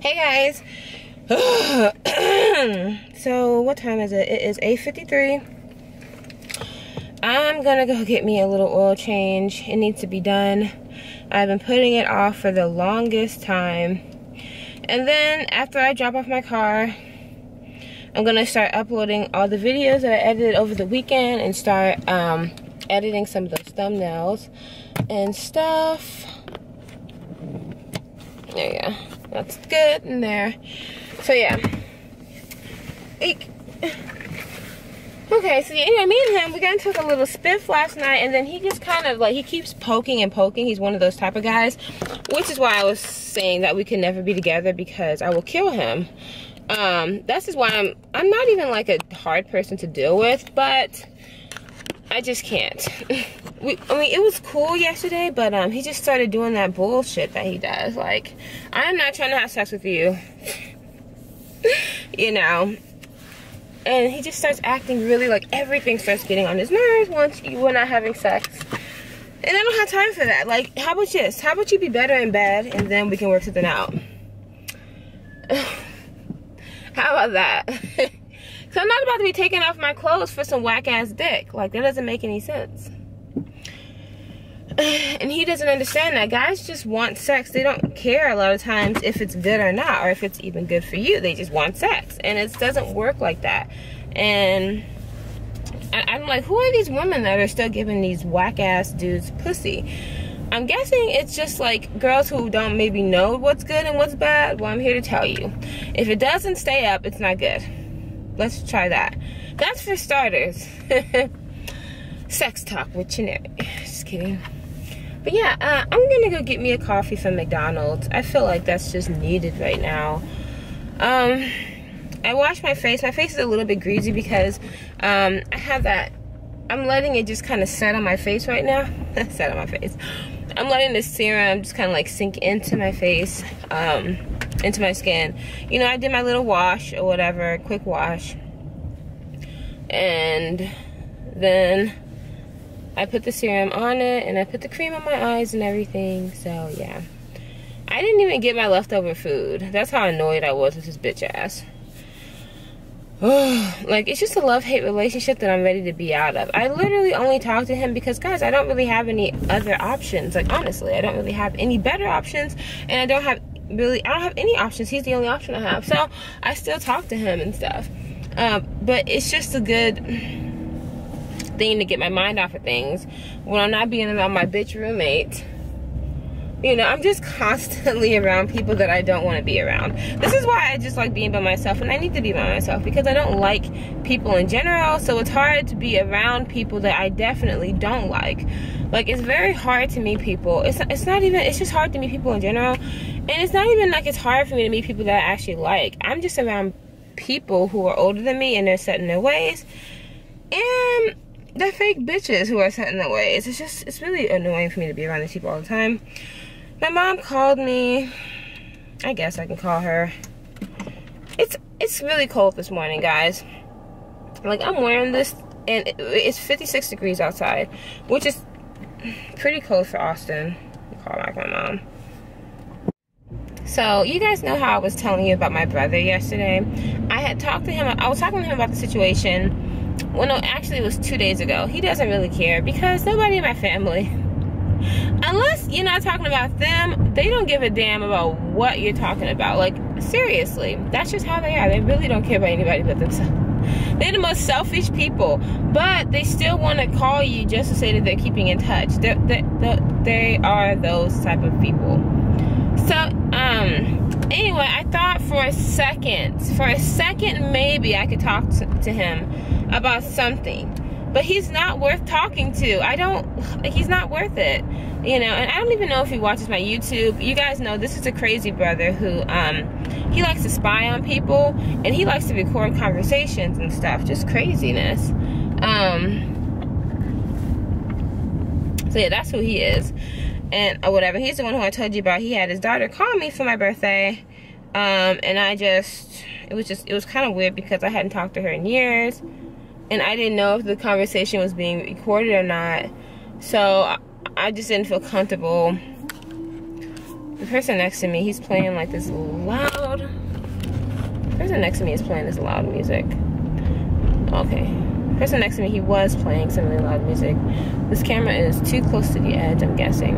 Hey guys. so what time is it? It is 8.53. I'm gonna go get me a little oil change. It needs to be done. I've been putting it off for the longest time. And then after I drop off my car, I'm gonna start uploading all the videos that I edited over the weekend and start um, editing some of those thumbnails and stuff. There you go. That's good in there. So yeah. Eek. Okay, so anyway, me and him, we got into a little spiff last night, and then he just kind of like he keeps poking and poking. He's one of those type of guys, which is why I was saying that we can never be together because I will kill him. Um, that's just why I'm I'm not even like a hard person to deal with, but I just can't. we, I mean, it was cool yesterday, but um, he just started doing that bullshit that he does. Like, I'm not trying to have sex with you. you know. And he just starts acting really like everything starts getting on his nerves once you we're not having sex. And I don't have time for that. Like, how about this? How about you be better in bed and then we can work something out? how about that? So I'm not about to be taking off my clothes for some whack ass dick. Like that doesn't make any sense. And he doesn't understand that. Guys just want sex. They don't care a lot of times if it's good or not, or if it's even good for you. They just want sex. And it doesn't work like that. And I'm like, who are these women that are still giving these whack ass dudes pussy? I'm guessing it's just like girls who don't maybe know what's good and what's bad. Well, I'm here to tell you. If it doesn't stay up, it's not good. Let's try that. That's for starters. Sex talk with Chineri. Just kidding. But yeah, uh, I'm gonna go get me a coffee from McDonald's. I feel like that's just needed right now. Um, I wash my face. My face is a little bit greasy because um, I have that. I'm letting it just kind of set on my face right now. set on my face. I'm letting the serum just kind of like sink into my face. Um, into my skin. You know, I did my little wash or whatever, quick wash. And then I put the serum on it and I put the cream on my eyes and everything. So, yeah. I didn't even get my leftover food. That's how annoyed I was with this bitch ass. like it's just a love-hate relationship that I'm ready to be out of. I literally only talk to him because guys, I don't really have any other options. Like honestly, I don't really have any better options and I don't have really I don't have any options. He's the only option I have. So I still talk to him and stuff. Uh, but it's just a good thing to get my mind off of things when I'm not being around my bitch roommate. You know, I'm just constantly around people that I don't want to be around. This is why I just like being by myself, and I need to be by myself because I don't like people in general. So it's hard to be around people that I definitely don't like. Like it's very hard to meet people. It's it's not even. It's just hard to meet people in general, and it's not even like it's hard for me to meet people that I actually like. I'm just around people who are older than me and they're set in their ways, and they're fake bitches who are set in their ways. It's just it's really annoying for me to be around these people all the time. My mom called me. I guess I can call her. It's it's really cold this morning, guys. Like I'm wearing this and it's 56 degrees outside, which is pretty cold for Austin. Call back my mom. So you guys know how I was telling you about my brother yesterday. I had talked to him. I was talking to him about the situation. Well, no, actually it was two days ago. He doesn't really care because nobody in my family unless you're not talking about them, they don't give a damn about what you're talking about. Like, seriously, that's just how they are. They really don't care about anybody but themselves. They're the most selfish people, but they still want to call you just to say that they're keeping in touch. They're, they're, they are those type of people. So, um, anyway, I thought for a second, for a second, maybe I could talk to, to him about something but he's not worth talking to. I don't, he's not worth it, you know, and I don't even know if he watches my YouTube. You guys know this is a crazy brother who, um, he likes to spy on people and he likes to record conversations and stuff, just craziness. Um, so yeah, that's who he is. And or whatever, he's the one who I told you about. He had his daughter call me for my birthday. Um, and I just, it was just, it was kind of weird because I hadn't talked to her in years and I didn't know if the conversation was being recorded or not. So I just didn't feel comfortable The person next to me, he's playing like this loud. The person next to me is playing this loud music. Okay. The person next to me, he was playing some really loud music. This camera is too close to the edge, I'm guessing.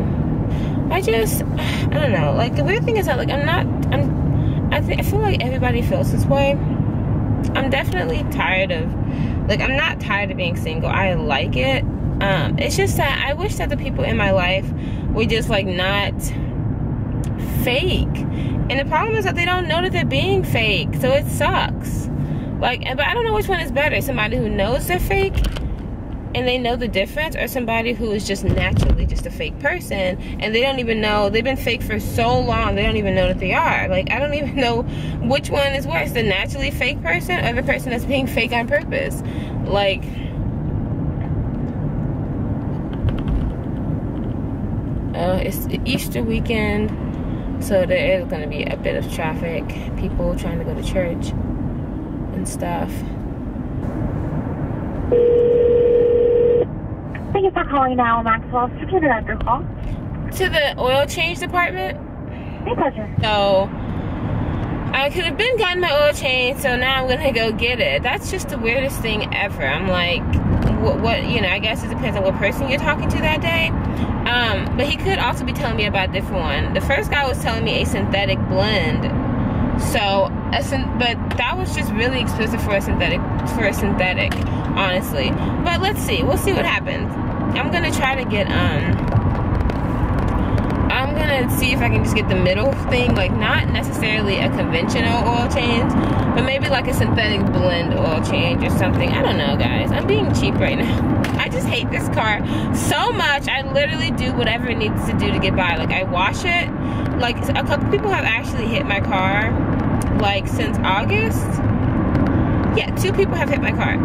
I just, I don't know. Like the weird thing is that like I'm not, I'm, I, I feel like everybody feels this way. I'm definitely tired of, like I'm not tired of being single. I like it. Um, it's just that I wish that the people in my life were just like not fake. And the problem is that they don't know that they're being fake, so it sucks. Like, but I don't know which one is better. Somebody who knows they're fake and they know the difference, or somebody who is just naturally just a fake person and they don't even know they've been fake for so long they don't even know that they are. Like, I don't even know which one is worse, the naturally fake person or the person that's being fake on purpose. Like, uh, it's Easter weekend, so there is going to be a bit of traffic. People trying to go to church and stuff. Thank you for calling now, Maxwell. Speaking to your call. To the oil change department. My pleasure. So I could have been gotten my oil change, so now I'm gonna go get it. That's just the weirdest thing ever. I'm like, what, what you know? I guess it depends on what person you're talking to that day. Um, but he could also be telling me about a different one. The first guy was telling me a synthetic blend. So, but that was just really expensive for a synthetic for a synthetic, honestly. But let's see. We'll see what happens. I'm gonna try to get um. I'm gonna see if I can just get the middle thing, like not necessarily a conventional oil change, but maybe like a synthetic blend oil change or something. I don't know, guys. I'm being cheap right now. I just hate this car so much. I literally do whatever it needs to do to get by. Like I wash it. Like a couple people have actually hit my car, like since August. Yeah, two people have hit my car.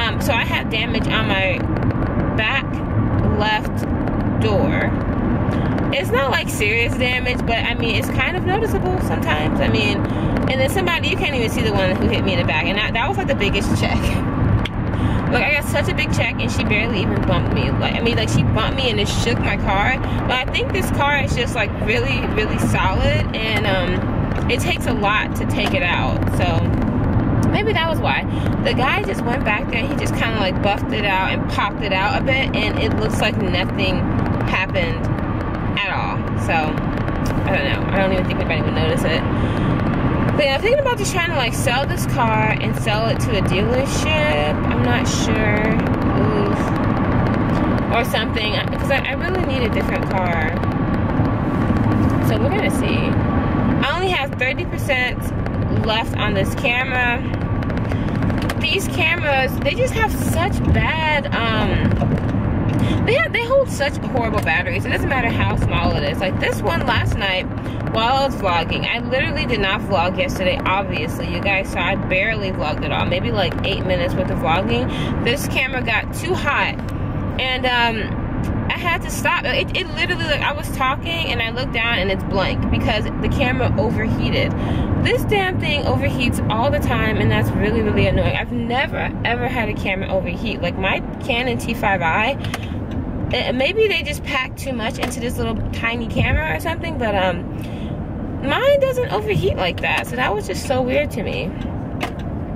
Um, so I have damage on my back left door it's not like serious damage, but I mean, it's kind of noticeable sometimes. I mean, and then somebody, you can't even see the one who hit me in the back. And that, that was like the biggest check. like, I got such a big check and she barely even bumped me. Like, I mean, like, she bumped me and it shook my car. But I think this car is just like really, really solid. And um, it takes a lot to take it out. So maybe that was why. The guy just went back there. He just kind of like buffed it out and popped it out a bit. And it looks like nothing happened. So, I don't know. I don't even think anybody would notice it. But yeah, I'm thinking about just trying to like sell this car and sell it to a dealership. I'm not sure. Oof. Or something. Because I, I really need a different car. So we're going to see. I only have 30% left on this camera. These cameras, they just have such bad, um, they they hold such horrible batteries. It doesn't matter how small it is. Like this one last night while I was vlogging. I literally did not vlog yesterday, obviously. You guys saw I barely vlogged at all. Maybe like eight minutes worth of vlogging. This camera got too hot. And um I had to stop. It, it literally, like, I was talking and I looked down and it's blank because the camera overheated. This damn thing overheats all the time and that's really, really annoying. I've never, ever had a camera overheat. Like, my Canon T5i, uh, maybe they just packed too much into this little tiny camera or something, but um, mine doesn't overheat like that. So that was just so weird to me.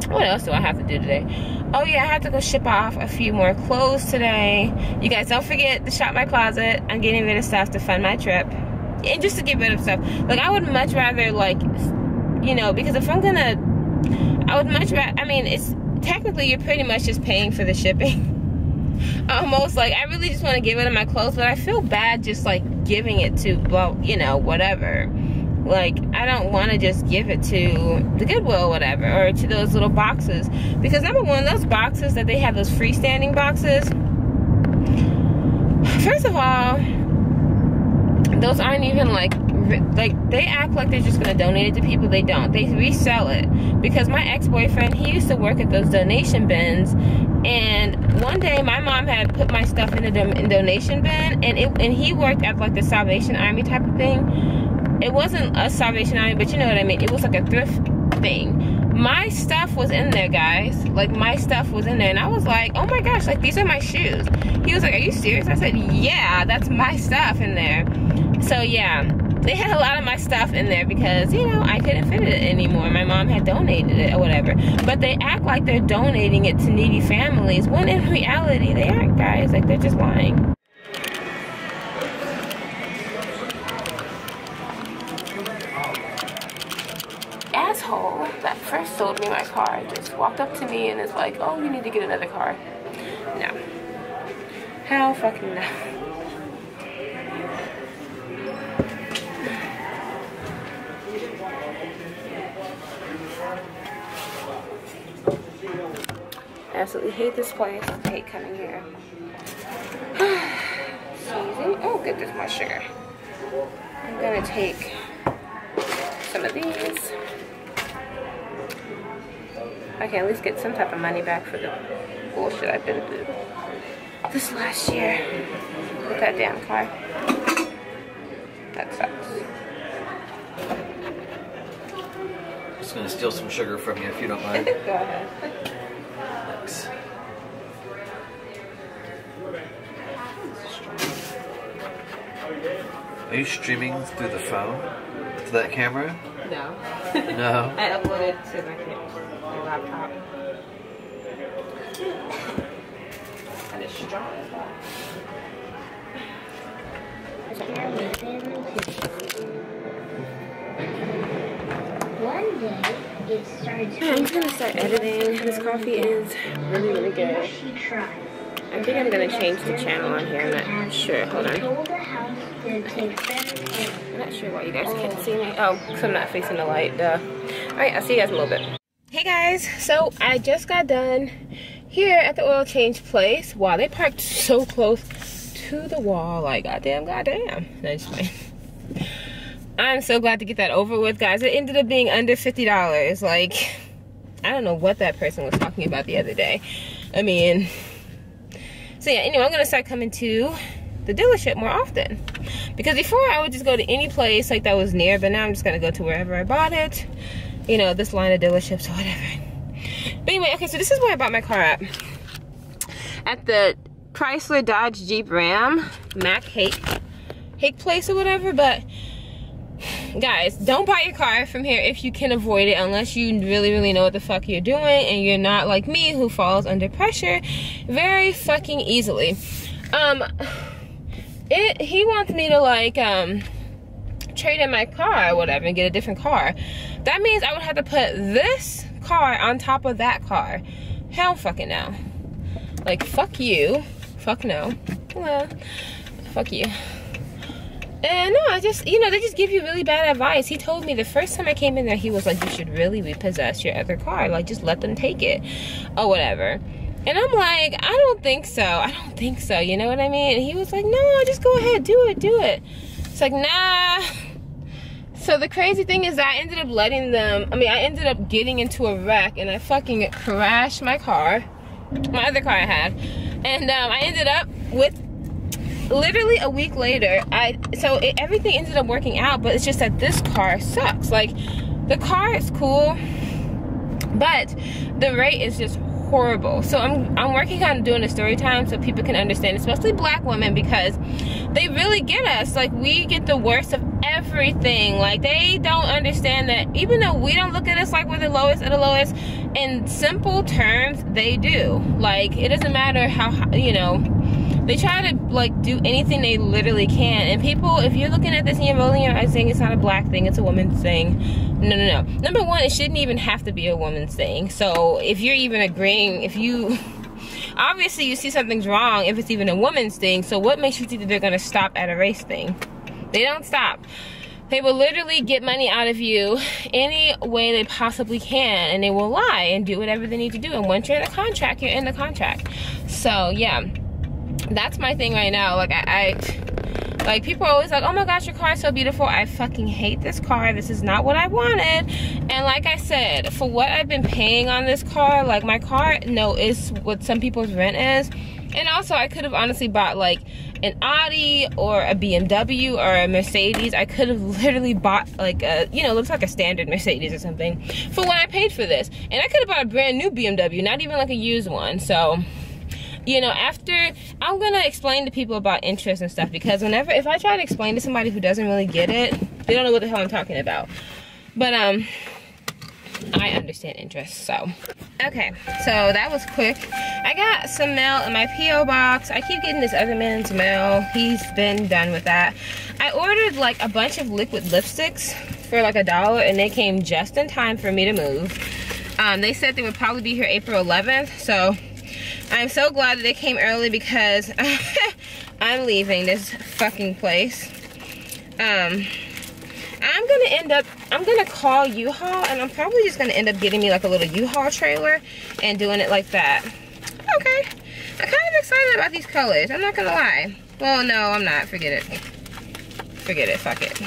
What else do I have to do today? Oh yeah, I have to go ship off a few more clothes today. You guys don't forget to shop my closet. I'm getting rid of stuff to fund my trip. And just to get rid of stuff. Like I would much rather like, you know, because if I'm gonna, I would much rather, I mean, it's technically you're pretty much just paying for the shipping. almost like I really just want to give it to my clothes, but I feel bad just like giving it to well, you know, whatever. Like I don't want to just give it to the Goodwill whatever, or to those little boxes. Because number one, those boxes that they have, those freestanding boxes, first of all, those aren't even like like they act like they're just gonna donate it to people. They don't. They resell it. Because my ex-boyfriend he used to work at those donation bins and one day my mom had put my stuff in do donation bin and it and he worked at like the salvation army type of thing. It wasn't a salvation army but you know what i mean. It was like a thrift thing. My stuff was in there guys. Like my stuff was in there and i was like oh my gosh like these are my shoes. He was like are you serious? I said yeah that's my stuff in there. So yeah they had a lot of my stuff in there because, you know, I couldn't fit it anymore. My mom had donated it or whatever. But they act like they're donating it to needy families when in reality they aren't, guys. Like, they're just lying. Asshole that first sold me my car just walked up to me and is like, oh, you need to get another car. No. Hell fucking no. Absolutely hate this place. I hate coming here. Oh goodness, my sugar. I'm gonna take some of these. I can at least get some type of money back for the bullshit I've been through this last year with that damn car. That sucks. I'm Just gonna steal some sugar from you if you don't mind. Go ahead. Thanks. Are you streaming through the phone to that camera? No. No. I uploaded to my, my laptop. And it's strong as well. One day, I'm gonna start editing. This coffee is really, really good. I think I'm gonna change the channel on here. I'm not sure. Hold on. I'm not sure why you guys can't see me. Oh, because I'm not facing the light. Duh. Alright, I'll see you guys in a little bit. Hey guys, so I just got done here at the oil change place. Wow, they parked so close to the wall. Like, goddamn, goddamn. Just fine. I'm so glad to get that over with, guys. It ended up being under $50. Like, I don't know what that person was talking about the other day. I mean, so yeah, anyway, I'm gonna start coming to the dealership more often. Because before I would just go to any place like that was near, but now I'm just gonna go to wherever I bought it. You know, this line of dealerships or whatever. But anyway, okay, so this is where I bought my car at. At the Chrysler Dodge Jeep Ram Mac Hake Hake place or whatever, but guys, don't buy your car from here if you can avoid it unless you really, really know what the fuck you're doing and you're not like me who falls under pressure very fucking easily. Um, it, he wants me to like, um, trade in my car or whatever and get a different car. That means I would have to put this car on top of that car. Hell fucking no. Like, fuck you. Fuck no. Well, fuck you. And no, I just, you know, they just give you really bad advice. He told me the first time I came in there, he was like, you should really repossess your other car. Like, just let them take it or whatever. And I'm like, I don't think so. I don't think so. You know what I mean? And he was like, no, just go ahead. Do it. Do it. It's like, nah. So the crazy thing is I ended up letting them, I mean, I ended up getting into a wreck and I fucking crashed my car, my other car I had. And um, I ended up with literally a week later i so it, everything ended up working out but it's just that this car sucks. Like the car is cool but the rate is just horrible. So i'm i'm working on doing a story time so people can understand especially black women because they really get us. Like we get the worst of everything. Like they don't understand that even though we don't look at us like we're the lowest of the lowest in simple terms they do. Like it doesn't matter how you know they try to like do anything they literally can. And people if you're looking at this and you're rolling your eyes saying it's not a black thing it's a woman's thing no no no. Number one it shouldn't even have to be a woman's thing. So if you're even agreeing if you obviously you see something's wrong if it's even a woman's thing. So what makes you think that they're gonna stop at a race thing? They don't stop. They will literally get money out of you any way they possibly can and they will lie and do whatever they need to do. And once you're in a contract you're in the contract. So yeah that's my thing right now. Like I, I, like people are always like, oh my gosh, your car is so beautiful. I fucking hate this car. This is not what I wanted. And like I said, for what I've been paying on this car, like my car, no, is what some people's rent is. And also I could have honestly bought like an Audi or a BMW or a Mercedes. I could have literally bought like a, you know, looks like a standard Mercedes or something for what I paid for this. And I could have bought a brand new BMW, not even like a used one. So you know, after I'm gonna explain to people about interest and stuff because whenever if I try to explain to somebody who doesn't really get it, They don't know what the hell I'm talking about. But um, I understand interest, so. Okay, so that was quick. I got some mail in my P.O. box. I keep getting this other man's mail. He's been done with that. I ordered like a bunch of liquid lipsticks for like a dollar and they came just in time for me to move. Um, they said they would probably be here April 11th, so I'm so glad that they came early because I'm leaving this fucking place. Um, I'm gonna end up, I'm gonna call U-Haul and I'm probably just gonna end up getting me like a little U-Haul trailer and doing it like that. Okay, I'm kind of excited about these colors, I'm not gonna lie. Well, no, I'm not, forget it. Forget it, fuck it.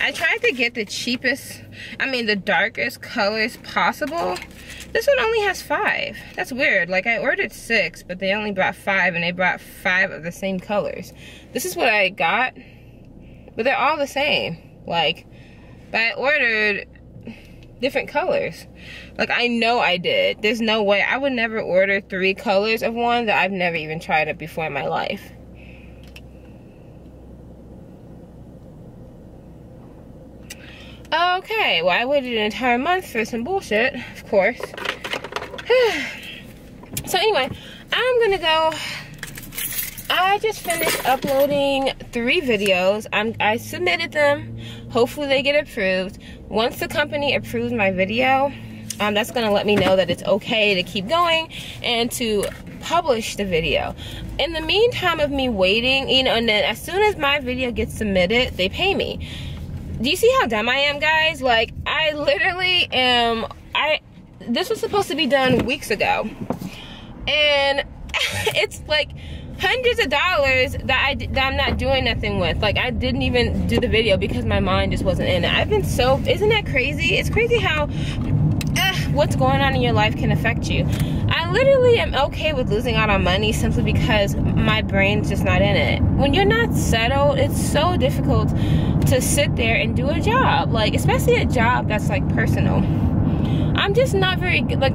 I tried to get the cheapest, I mean the darkest colors possible. This one only has five. That's weird. Like I ordered six, but they only brought five and they brought five of the same colors. This is what I got, but they're all the same. Like, but I ordered different colors. Like I know I did. There's no way. I would never order three colors of one that I've never even tried it before in my life. Okay, well I waited an entire month for some bullshit, of course. so anyway, I'm gonna go I just finished uploading three videos. I'm, I submitted them. Hopefully they get approved. Once the company approves my video, um, that's gonna let me know that it's okay to keep going and to publish the video. In the meantime of me waiting, you know, and then as soon as my video gets submitted, they pay me. Do you see how dumb I am, guys? Like, I literally am, I, this was supposed to be done weeks ago. And it's like, hundreds of dollars that, I, that I'm not doing nothing with. Like I didn't even do the video because my mind just wasn't in it. I've been so, isn't that crazy? It's crazy how uh, what's going on in your life can affect you. I literally am okay with losing out on money simply because my brain's just not in it. When you're not settled, it's so difficult to sit there and do a job. Like, especially a job that's like personal. I'm just not very good. Like,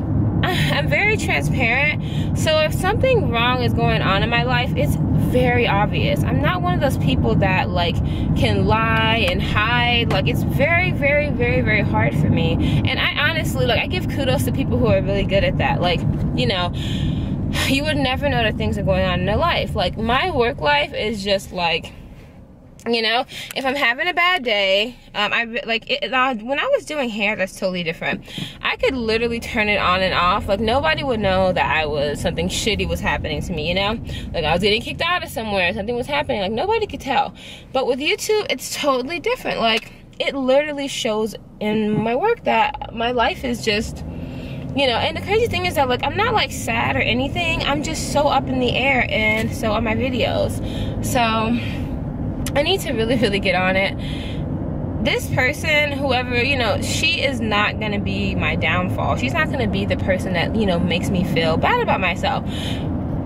I'm very transparent. So if something wrong is going on in my life, it's very obvious. I'm not one of those people that like can lie and hide. Like it's very, very, very, very hard for me. And I honestly, like I give kudos to people who are really good at that. Like, you know, you would never know that things are going on in their life. Like my work life is just like you know if i'm having a bad day um i like it, uh, when i was doing hair that's totally different. I could literally turn it on and off. Like nobody would know that i was something shitty was happening to me you know? Like i was getting kicked out of somewhere something was happening. Like nobody could tell. But with youtube it's totally different. Like it literally shows in my work that my life is just you know and the crazy thing is that like i'm not like sad or anything. I'm just so up in the air and so are my videos. So I need to really, really get on it. This person, whoever, you know, she is not gonna be my downfall. She's not gonna be the person that, you know, makes me feel bad about myself.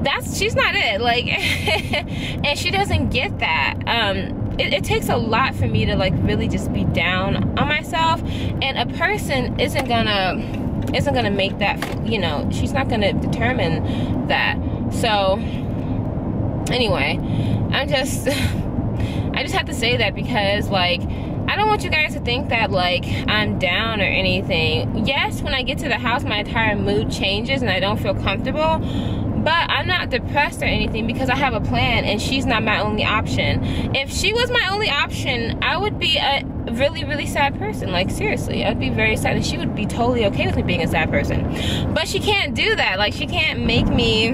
That's, she's not it. Like, and she doesn't get that. Um, it, it, takes a lot for me to like really just be down on myself and a person isn't gonna isn't gonna make that you know she's not gonna determine that so anyway i'm just I just have to say that because like I don't want you guys to think that like I'm down or anything. Yes, when I get to the house my entire mood changes and I don't feel comfortable. But I'm not depressed or anything because I have a plan and she's not my only option. If she was my only option, I would be a really, really sad person. Like seriously, I'd be very sad and she would be totally okay with me being a sad person. But she can't do that. Like she can't make me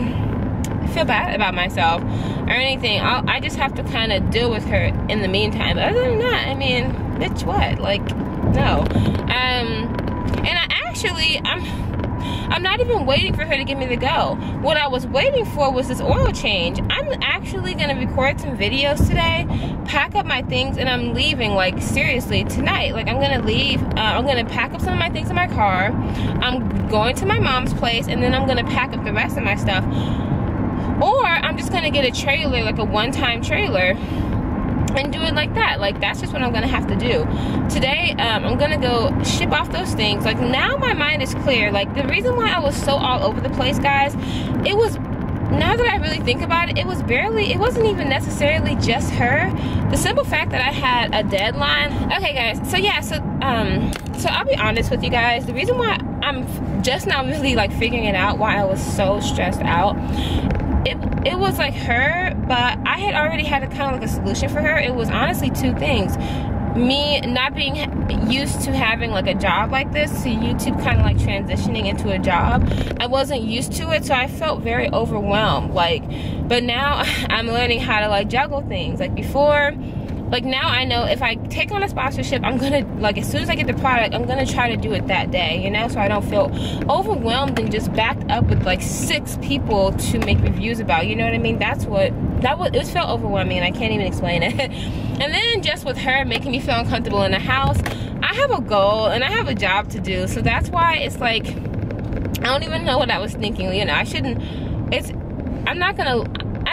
feel bad about myself or anything. I'll, i just have to kind of deal with her in the meantime. But other than that, I mean, bitch, what? Like, no. Um, and I actually, I'm. I'm not even waiting for her to give me the go. What I was waiting for was this oil change. I'm actually gonna record some videos today, pack up my things, and I'm leaving, like seriously, tonight. Like I'm gonna leave, uh, I'm gonna pack up some of my things in my car. I'm going to my mom's place, and then I'm gonna pack up the rest of my stuff or I'm just gonna get a trailer, like a one-time trailer, and do it like that. Like that's just what I'm gonna have to do. Today, um, I'm gonna go ship off those things. Like now my mind is clear. Like the reason why I was so all over the place, guys, it was now that I really think about it, it was barely, it wasn't even necessarily just her. The simple fact that I had a deadline. Okay, guys. So yeah, so um, so I'll be honest with you guys. The reason why I'm just now really like figuring it out why I was so stressed out. It, it was like her, but I had already had a kind of like a solution for her. It was honestly two things. Me not being used to having like a job like this to YouTube kind of like transitioning into a job. I wasn't used to it so I felt very overwhelmed like but now I'm learning how to like juggle things. Like before like now I know if I take on a sponsorship I'm gonna like as soon as I get the product I'm gonna try to do it that day you know so I don't feel overwhelmed and just backed up with like six people to make reviews about you know what I mean? That's what that was it felt overwhelming and I can't even explain it. And then just with her making me feel uncomfortable in the house I have a goal and I have a job to do so that's why it's like I don't even know what I was thinking you know I shouldn't it's I'm not gonna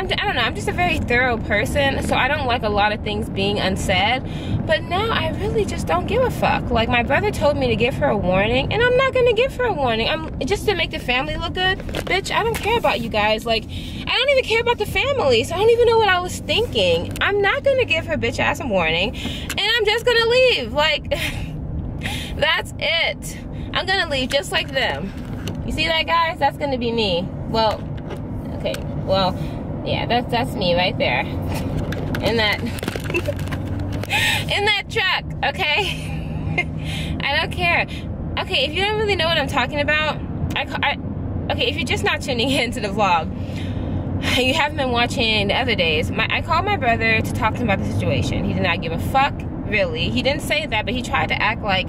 I'm, I don't know, I'm just a very thorough person, so I don't like a lot of things being unsaid. But now I really just don't give a fuck. Like my brother told me to give her a warning, and I'm not gonna give her a warning. I'm just to make the family look good. Bitch, I don't care about you guys. Like, I don't even care about the family, so I don't even know what I was thinking. I'm not gonna give her bitch ass a warning, and I'm just gonna leave. Like, that's it. I'm gonna leave just like them. You see that, guys? That's gonna be me. Well, okay, well, yeah, that's that's me right there. In that in that truck, okay? I don't care. Okay, if you don't really know what I'm talking about, I, I okay, if you're just not tuning in to the vlog, you haven't been watching the other days, my, I called my brother to talk to him about the situation. He did not give a fuck, really. He didn't say that, but he tried to act like,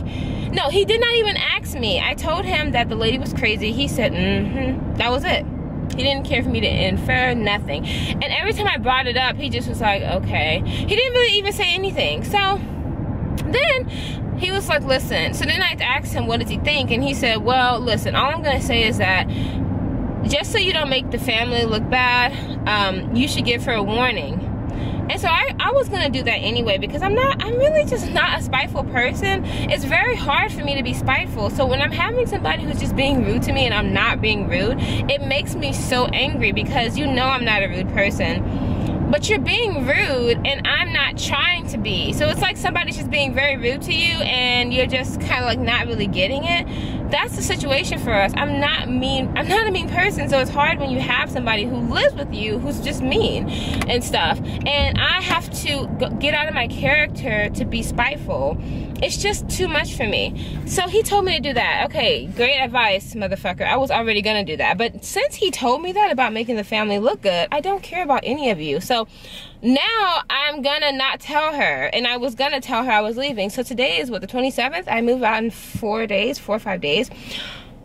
no, he did not even ask me. I told him that the lady was crazy. He said, mm-hmm, that was it. He didn't care for me to infer nothing. And every time I brought it up, he just was like, okay. He didn't really even say anything. So then he was like, listen. So then I asked him, what does he think? And he said, well, listen, all I'm going to say is that just so you don't make the family look bad, um, you should give her a warning and so I, I was gonna do that anyway because I'm not, I'm really just not a spiteful person. It's very hard for me to be spiteful. So when I'm having somebody who's just being rude to me and I'm not being rude, it makes me so angry because you know I'm not a rude person but you're being rude and I'm not trying to be. So it's like somebody's just being very rude to you and you're just kind of like not really getting it that's the situation for us. I'm not mean. I'm not a mean person, so it's hard when you have somebody who lives with you who's just mean and stuff. And I have to get out of my character to be spiteful. It's just too much for me. So he told me to do that. Okay, great advice, motherfucker. I was already gonna do that. But since he told me that about making the family look good, I don't care about any of you. So now I'm gonna not tell her and I was gonna tell her I was leaving so today is what the 27th I move out in four days four or five days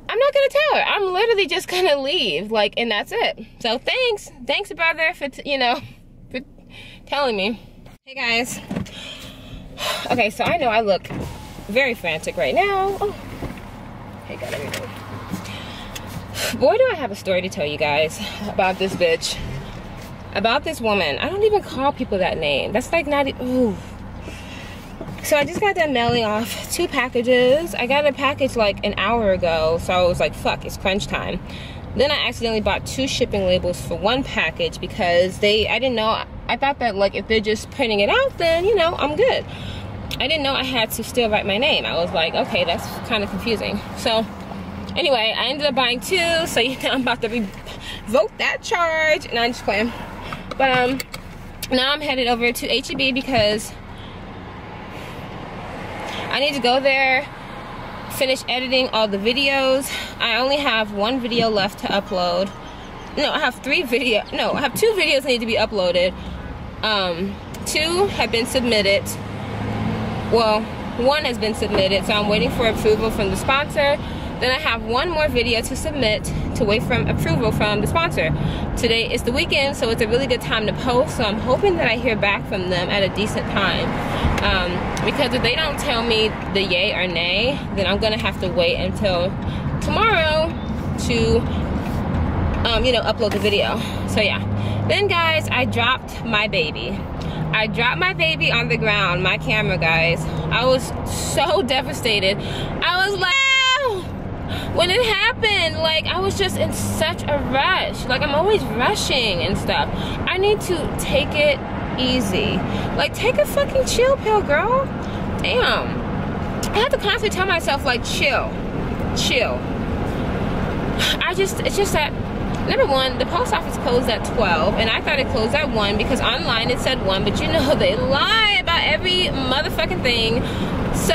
I'm not gonna tell her I'm literally just gonna leave like and that's it so thanks thanks brother for you know for telling me hey guys okay so I know I look very frantic right now oh hey boy do I have a story to tell you guys about this bitch about this woman. I don't even call people that name. That's like not, ooh. So I just got done mailing off two packages. I got a package like an hour ago, so I was like, fuck, it's crunch time. Then I accidentally bought two shipping labels for one package because they, I didn't know, I thought that like if they're just printing it out, then, you know, I'm good. I didn't know I had to still write my name. I was like, okay, that's kind of confusing. So anyway, I ended up buying two, so you know, I'm about to revoke that charge, and I'm just playing. But um, now I'm headed over to HEB because I need to go there, finish editing all the videos. I only have one video left to upload. No, I have three video. No, I have two videos that need to be uploaded. Um, two have been submitted. Well, one has been submitted, so I'm waiting for approval from the sponsor. Then I have one more video to submit to wait for approval from the sponsor. Today is the weekend, so it's a really good time to post. So I'm hoping that I hear back from them at a decent time. Um, because if they don't tell me the yay or nay, then I'm gonna have to wait until tomorrow to, um, you know, upload the video. So yeah. Then guys, I dropped my baby. I dropped my baby on the ground, my camera guys. I was so devastated. I was like, when when it happened, like I was just in such a rush. Like I'm always rushing and stuff. I need to take it easy. Like take a fucking chill pill, girl. Damn. I have to constantly tell myself like chill. Chill. I just it's just that number one, the post office closed at 12, and I thought it closed at 1 because online it said 1, but you know they lie about every motherfucking thing. So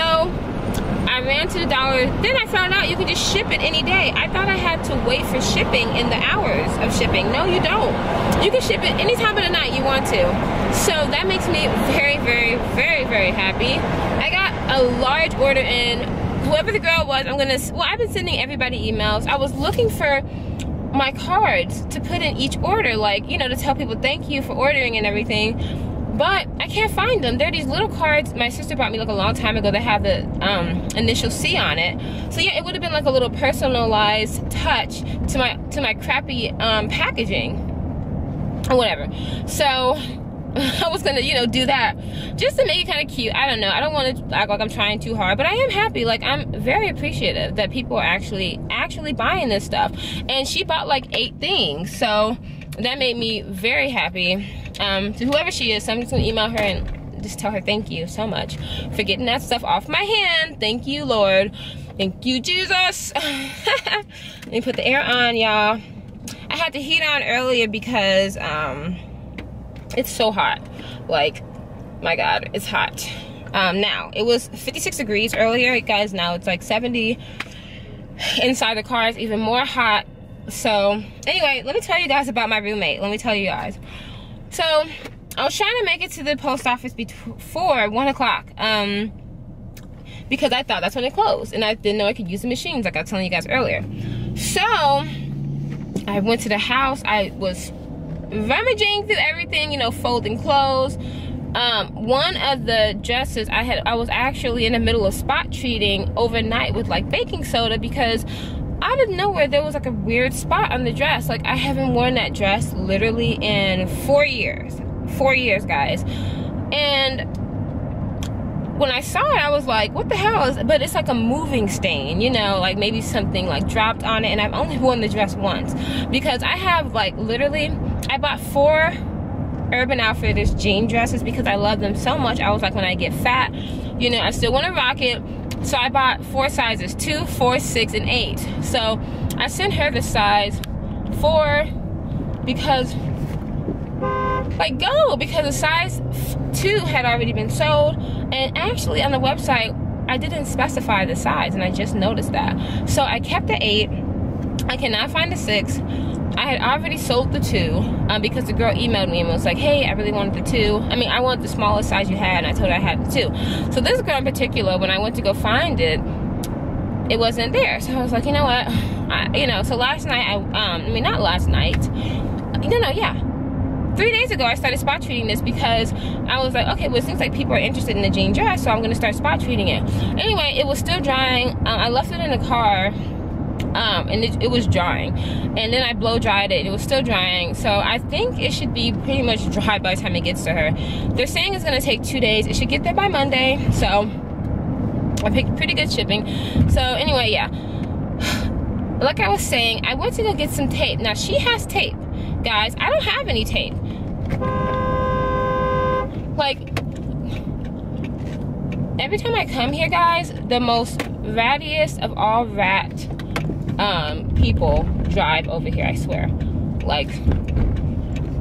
I ran to the dollar. Then I found out you can just ship it any day. I thought I had to wait for shipping in the hours of shipping. No, you don't. You can ship it any time of the night you want to. So that makes me very, very, very, very happy. I got a large order in. Whoever the girl was, I'm gonna. Well, I've been sending everybody emails. I was looking for my cards to put in each order, like, you know, to tell people thank you for ordering and everything. But I can't find them. They're these little cards my sister bought me like a long time ago that have the um, initial C on it. So yeah, it would have been like a little personalized touch to my to my crappy um, packaging or whatever. So I was gonna, you know, do that just to make it kind of cute. I don't know. I don't want to act like I'm trying too hard, but I am happy. Like I'm very appreciative that people are actually actually buying this stuff. And she bought like eight things, so that made me very happy. Um, to whoever she is, so I'm just gonna email her and just tell her thank you so much for getting that stuff off my hand. Thank you, Lord. Thank you, Jesus. Let me put the air on, y'all. I had the heat on earlier because um it's so hot. Like my god it's hot. Um now it was 56 degrees earlier. Guys now it's like 70 inside the car. Is even more hot. So anyway let me tell you guys about my roommate. Let me tell you guys. So i was trying to make it to the post office before one o'clock um because i thought that's when it closed and i didn't know i could use the machines like i was telling you guys earlier. So i went to the house. I was rummaging through everything, you know, folding clothes. Um, one of the dresses I had, I was actually in the middle of spot treating overnight with like baking soda because out of nowhere there was like a weird spot on the dress. Like I haven't worn that dress literally in four years. Four years, guys. And when I saw it, I was like, what the hell is, but it's like a moving stain, you know, like maybe something like dropped on it. And I've only worn the dress once because I have like literally, I bought four Urban Outfitters jean dresses because I love them so much. I was like, when I get fat, you know, I still want to rock it. So I bought four sizes, two, four, six, and eight. So I sent her the size four because like go because the size two had already been sold. And actually on the website I didn't specify the size and I just noticed that. So I kept the eight. I cannot find the six. I had already sold the two um, because the girl emailed me and was like hey I really wanted the two. I mean I want the smallest size you had and I told her I had the two. So this girl in particular when I went to go find it it wasn't there. So I was like you know what? I, you know so last night I um I mean not last night. No no yeah three days ago I started spot treating this because I was like, okay, well it seems like people are interested in the jean dress, so I'm gonna start spot treating it. Anyway, it was still drying. Um, I left it in the car um, and it, it, was drying. And then I blow dried it. It was still drying. So I think it should be pretty much dry by the time it gets to her. They're saying it's gonna take two days. It should get there by Monday. So I picked pretty good shipping. So anyway, yeah. Like I was saying, I went to go get some tape. Now she has tape. Guys, I don't have any tape. Like, every time I come here, guys, the most rattiest of all rat um, people drive over here, I swear. Like,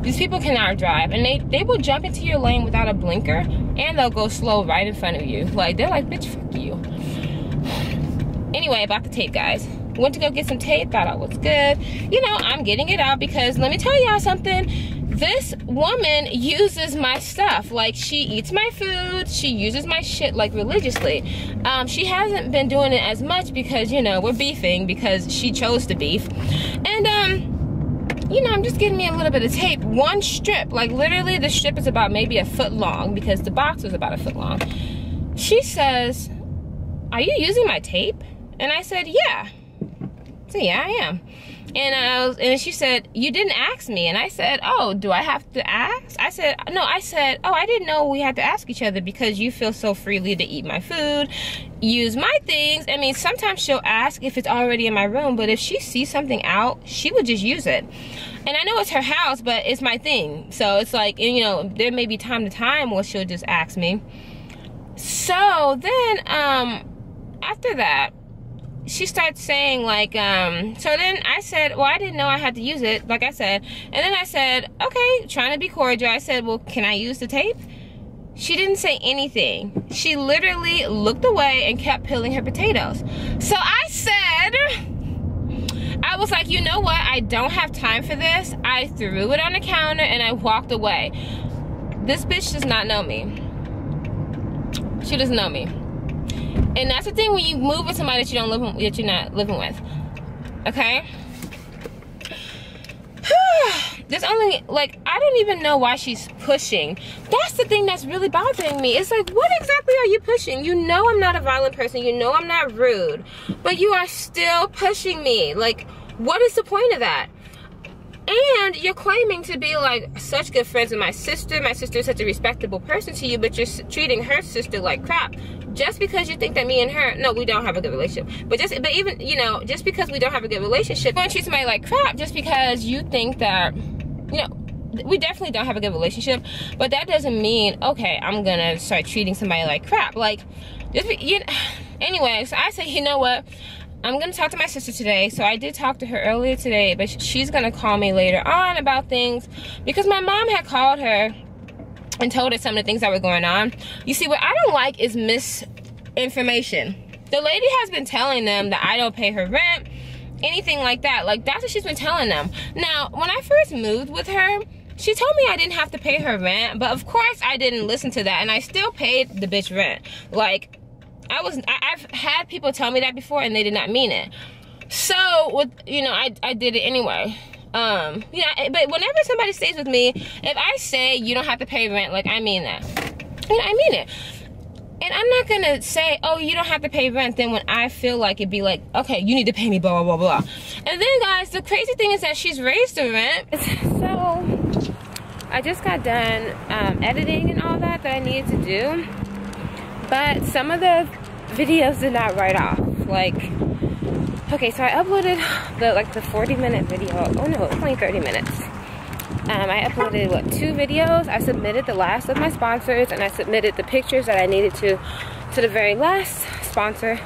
these people cannot drive. And they, they will jump into your lane without a blinker, and they'll go slow right in front of you. Like, they're like, bitch, fuck you. Anyway, about the tape, guys went to go get some tape thought I was good you know i'm getting it out because let me tell y'all something this woman uses my stuff. Like she eats my food. She uses my shit like religiously. Um, she hasn't been doing it as much because you know we're beefing because she chose to beef. And um you know i'm just getting me a little bit of tape. One strip like literally the strip is about maybe a foot long because the box was about a foot long. She says are you using my tape? And i said yeah. So yeah, I am. And I was, and she said, "You didn't ask me." And I said, "Oh, do I have to ask?" I said, "No." I said, "Oh, I didn't know we had to ask each other because you feel so freely to eat my food, use my things. I mean, sometimes she'll ask if it's already in my room, but if she sees something out, she would just use it. And I know it's her house, but it's my thing. So it's like, you know, there may be time to time where she'll just ask me. So then, um, after that." She starts saying like um so then i said well i didn't know i had to use it like i said. And then i said okay trying to be cordial i said well can i use the tape? She didn't say anything. She literally looked away and kept peeling her potatoes. So i said i was like you know what? I don't have time for this. I threw it on the counter and i walked away. This bitch does not know me. She doesn't know me and that's the thing when you move with somebody that you don't live that you're not living with. Okay? There's only like I don't even know why she's pushing. That's the thing that's really bothering me. It's like what exactly are you pushing? You know I'm not a violent person. You know I'm not rude. But you are still pushing me. Like what is the point of that? And you're claiming to be like such good friends with my sister. My sister is such a respectable person to you, but you're treating her sister like crap just because you think that me and her, no, we don't have a good relationship. But just, but even, you know, just because we don't have a good relationship, don't treat somebody like crap just because you think that, you know, we definitely don't have a good relationship. But that doesn't mean, okay, I'm gonna start treating somebody like crap. Like, just, you know, anyway, so I say, you know what? I'm gonna talk to my sister today. So I did talk to her earlier today, but she's gonna call me later on about things because my mom had called her and told her some of the things that were going on. You see, what I don't like is misinformation. The lady has been telling them that I don't pay her rent, anything like that. Like, that's what she's been telling them. Now, when I first moved with her, she told me I didn't have to pay her rent, but of course I didn't listen to that, and I still paid the bitch rent. Like, I was, I, have had people tell me that before, and they did not mean it. So, with, you know, I, I did it anyway. Um you know but whenever somebody stays with me if i say you don't have to pay rent like i mean that. You know i mean it. And i'm not gonna say oh you don't have to pay rent then when i feel like it'd be like okay you need to pay me blah blah blah blah. And then guys the crazy thing is that she's raised the rent. So i just got done um, editing and all that that i needed to do. But some of the videos did not write off like Okay, so I uploaded the like the 40 minute video. Oh no, it's only 30 minutes. Um, I uploaded what two videos. I submitted the last of my sponsors, and I submitted the pictures that I needed to to the very last sponsor.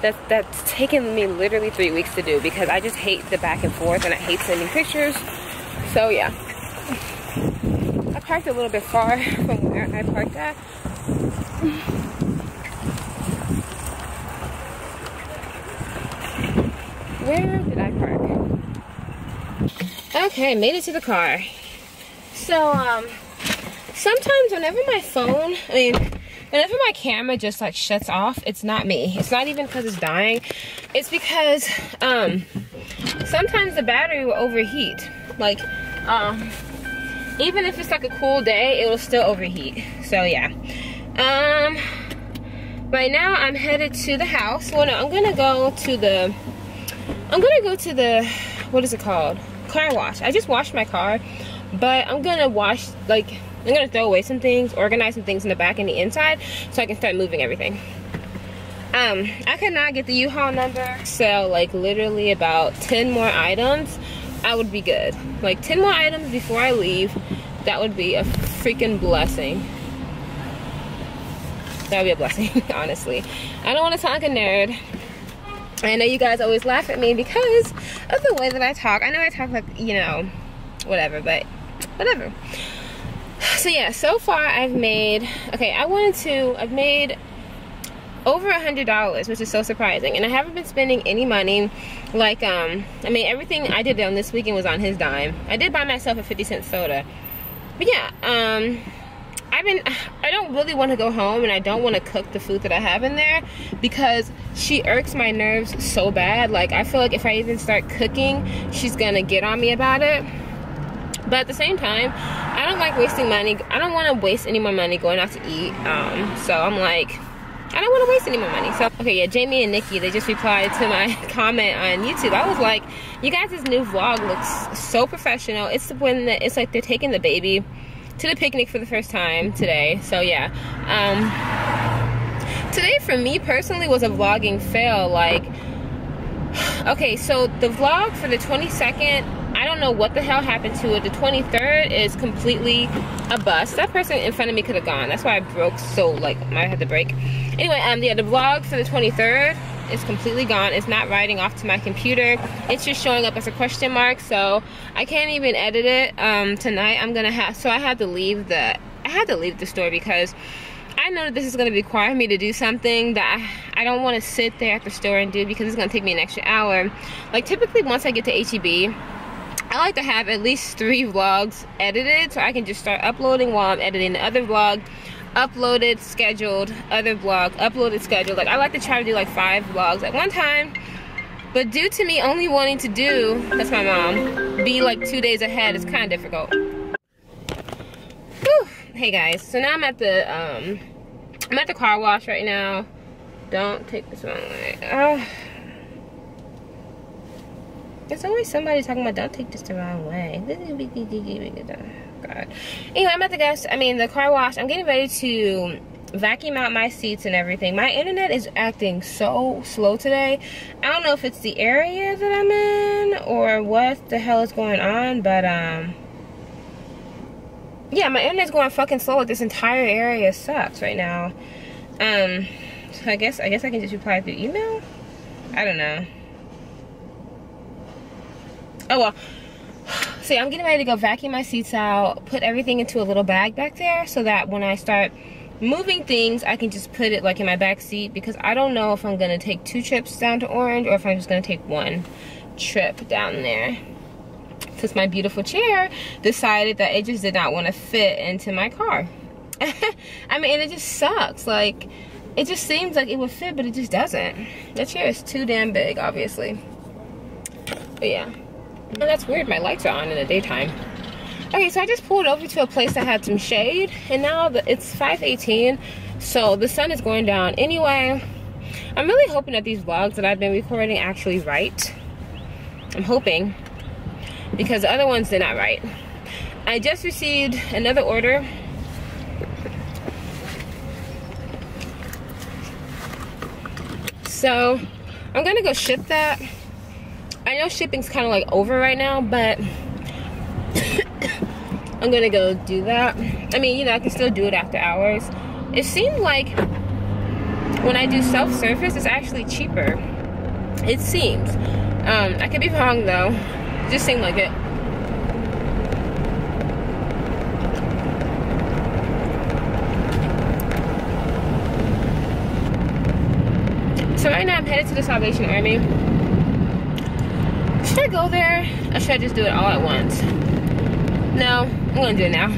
That that's taken me literally three weeks to do because I just hate the back and forth, and I hate sending pictures. So yeah, I parked a little bit far from where I parked at. Where did I park? Okay, made it to the car. So, um, sometimes whenever my phone, I mean, whenever my camera just like shuts off, it's not me. It's not even because it's dying. It's because, um, sometimes the battery will overheat. Like, um, even if it's like a cool day, it will still overheat. So, yeah. Um, right now I'm headed to the house. Well, no, I'm gonna go to the I'm gonna go to the, what is it called? Car wash. I just washed my car, but I'm gonna wash, like, I'm gonna throw away some things, organize some things in the back and the inside, so I can start moving everything. Um, I could not get the U-Haul number, so like literally about 10 more items, I would be good. Like 10 more items before I leave, that would be a freaking blessing. That would be a blessing, honestly. I don't want to sound like a nerd, I know you guys always laugh at me because of the way that I talk. I know I talk like, you know, whatever, but whatever. So yeah, so far I've made, okay, I wanted to, I've made over a hundred dollars which is so surprising and i haven't been spending any money like um i mean everything i did on this weekend was on his dime i did buy myself a 50 cent soda but yeah um I've been, I don't really want to go home and I don't want to cook the food that I have in there because she irks my nerves so bad. Like, I feel like if I even start cooking, she's going to get on me about it. But at the same time, I don't like wasting money. I don't want to waste any more money going out to eat. Um, so I'm like, I don't want to waste any more money. So, okay, yeah, Jamie and Nikki, they just replied to my comment on YouTube. I was like, you guys' new vlog looks so professional. It's when the, it's like they're taking the baby to the picnic for the first time today. So yeah, um, today for me personally was a vlogging fail. Like, okay, so the vlog for the 22nd I don't know what the hell happened to it. The 23rd is completely a bust. That person in front of me could have gone. That's why I broke so, like, I had to brake. Anyway, um, yeah, the vlog for the 23rd is completely gone. It's not writing off to my computer. It's just showing up as a question mark, so I can't even edit it. Um, tonight I'm gonna have, so I had to leave the, I had to leave the store because I know that this is going to require me to do something that I, I don't want to sit there at the store and do because it's going to take me an extra hour. Like typically once I get to HEB, I like to have at least three vlogs edited so I can just start uploading while I'm editing the other vlog uploaded scheduled other vlog uploaded scheduled. Like I like to try to do like five vlogs at one time. But due to me only wanting to do that's my mom be like two days ahead is kind of difficult. Whew. hey guys. So now I'm at the um I'm at the car wash right now. Don't take this wrong way. Oh there's always somebody talking about don't take this the wrong way. God. Anyway, I'm at the gas, I mean the car wash. I'm getting ready to vacuum out my seats and everything. My internet is acting so slow today. I don't know if it's the area that I'm in or what the hell is going on, but um yeah, my internet's going fucking slow. Like this entire area sucks right now. Um so I guess I guess I can just reply through email. I don't know. Oh well. See, I'm getting ready to go vacuum my seats out, put everything into a little bag back there so that when I start moving things, I can just put it like in my back seat because I don't know if I'm gonna take two trips down to Orange or if I'm just gonna take one trip down there. Because my beautiful chair decided that it just did not want to fit into my car. I mean, it just sucks. Like, it just seems like it would fit, but it just doesn't. The chair is too damn big, obviously. But yeah. Oh, that's weird. My lights are on in the daytime. Okay, so I just pulled over to a place that had some shade, and now it's 5:18, so the sun is going down anyway. I'm really hoping that these vlogs that I've been recording actually write. I'm hoping, because the other ones did not write. I just received another order. So, I'm gonna go ship that I know shipping's kind of like over right now, but I'm gonna go do that. I mean, you know, I can still do it after hours. It seemed like when I do self-service, it's actually cheaper. It seems. Um, I could be wrong though. It just seemed like it. So right now I'm headed to the Salvation Army. Should I go there? Or should I just do it all at once? No, I'm gonna do it now.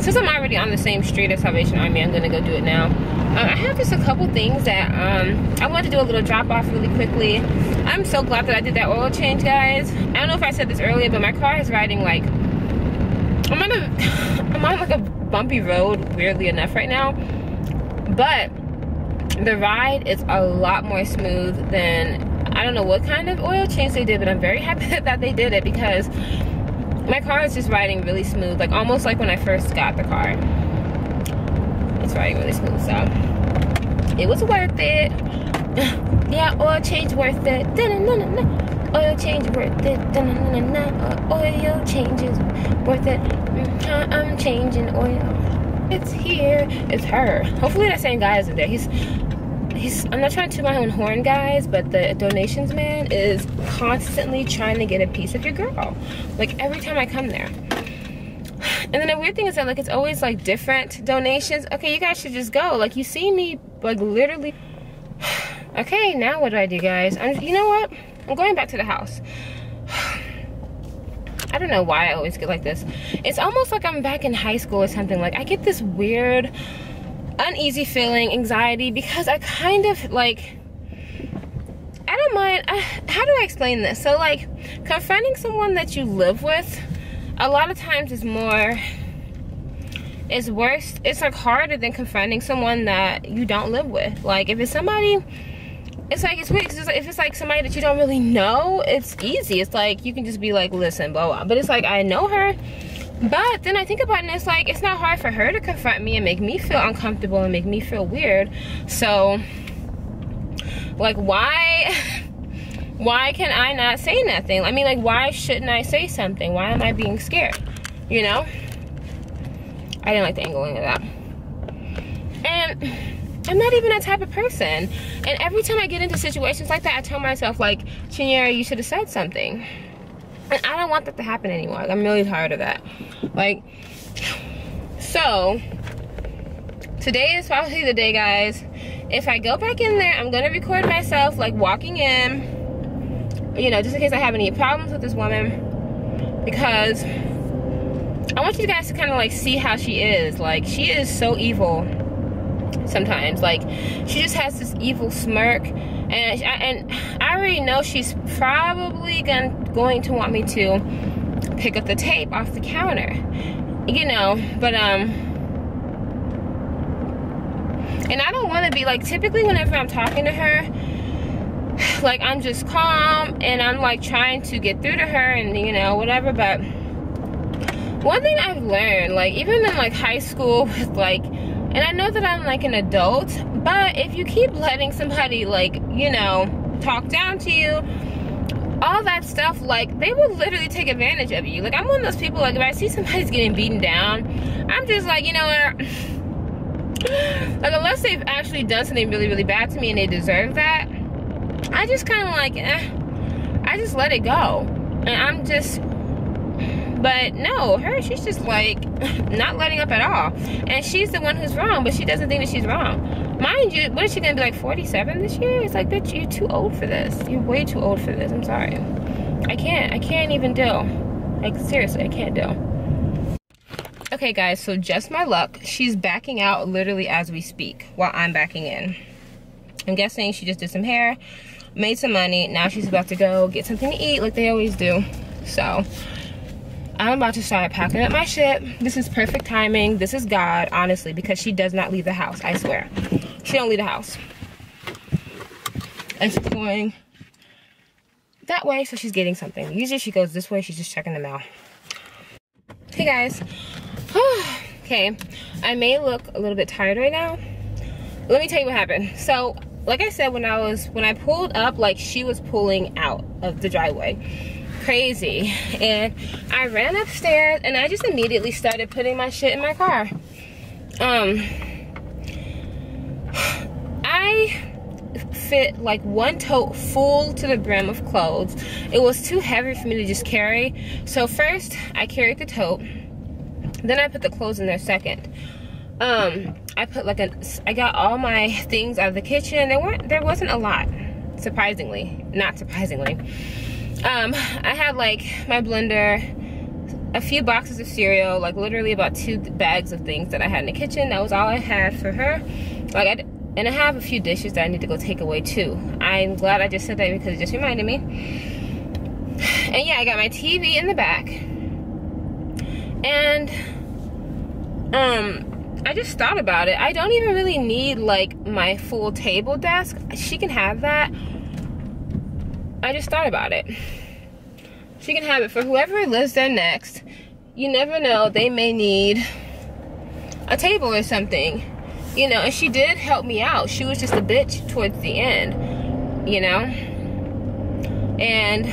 Since I'm already on the same street as Salvation Army, I'm gonna go do it now. Um, I have just a couple things that um, I want to do a little drop off really quickly. I'm so glad that I did that oil change, guys. I don't know if I said this earlier, but my car is riding like, I'm on, a, I'm on like a bumpy road, weirdly enough right now. But the ride is a lot more smooth than I don't know what kind of oil change they did, but I'm very happy that they did it because my car is just riding really smooth, like almost like when I first got the car. It's riding really smooth, so it was worth it. yeah, oil change worth it. Oil change worth it. Oil change is worth it. Mm-hmm, I'm changing oil. It's here. It's her. Hopefully that same guy isn't there. He's he's I'm not trying to my own horn guys but the donations man is constantly trying to get a piece of your girl. Like every time I come there. And then the weird thing is that like it's always like different donations. Okay you guys should just go. Like you see me like literally. Okay now what do I do guys? I'm you know what? I'm going back to the house. I don't know why I always get like this. It's almost like I'm back in high school or something. Like I get this weird uneasy feeling, anxiety, because I kind of like, I don't mind, I, how do I explain this? So like, confronting someone that you live with, a lot of times is more, it's worse it's like harder than confronting someone that you don't live with. Like if it's somebody it's like it's weird if it's like somebody that you don't really know it's easy. It's like you can just be like listen blah blah. But it's like i know her but then i think about it and it's like it's not hard for her to confront me and make me feel uncomfortable and make me feel weird so like why why can i not say nothing i mean like why shouldn't i say something why am i being scared you know I didn't like the angling of that. And I'm not even that type of person. And every time I get into situations like that, I tell myself, like, Chinyere, you should have said something. And I don't want that to happen anymore. I'm really tired of that. Like, so, today is probably the day, guys. If I go back in there, I'm gonna record myself, like, walking in, you know, just in case I have any problems with this woman. Because I want you guys to kind of like see how she is. Like she is so evil sometimes. Like she just has this evil smirk, and and I already know she's probably going going to want me to pick up the tape off the counter, you know. But um, and I don't want to be like typically whenever I'm talking to her, like I'm just calm and I'm like trying to get through to her and you know whatever, but one thing I've learned, like even in like high school with like, and I know that I'm like an adult, but if you keep letting somebody like, you know, talk down to you, all that stuff, like they will literally take advantage of you. Like I'm one of those people, like if I see somebody's getting beaten down, I'm just like, you know what? like unless they've actually done something really, really bad to me and they deserve that, I just kind of like, eh, I just let it go. And I'm just but no, her, she's just like not letting up at all. And she's the one who's wrong, but she doesn't think that she's wrong. Mind you, what is she gonna be like 47 this year? It's like, bitch, you're too old for this. You're way too old for this. I'm sorry. I can't, I can't even deal. Like, seriously, I can't deal. Okay, guys, so just my luck. She's backing out literally as we speak while I'm backing in. I'm guessing she just did some hair, made some money. Now she's about to go get something to eat like they always do. So, I'm about to start packing up my shit. This is perfect timing. This is God, honestly, because she does not leave the house, I swear. She don't leave the house. And she's going that way, so she's getting something. Usually she goes this way, she's just checking the mail. Hey guys. okay, I may look a little bit tired right now. Let me tell you what happened. So, like I said, when I was, when I pulled up, like she was pulling out of the driveway crazy. And I ran upstairs and I just immediately started putting my shit in my car. Um, I fit like one tote full to the brim of clothes. It was too heavy for me to just carry. So first I carried the tote. Then I put the clothes in there second. Um, I put like a, I got all my things out of the kitchen. There weren't, there wasn't a lot, surprisingly, not surprisingly. Um, I had like my blender, a few boxes of cereal, like literally about two bags of things that I had in the kitchen. That was all I had for her. Like I, and I have a few dishes that I need to go take away too. I'm glad I just said that because it just reminded me. And yeah, I got my TV in the back. And um I just thought about it. I don't even really need like my full table desk. She can have that I just thought about it. She can have it for whoever lives there next. You never know, they may need a table or something. You know, and she did help me out. She was just a bitch towards the end, you know? And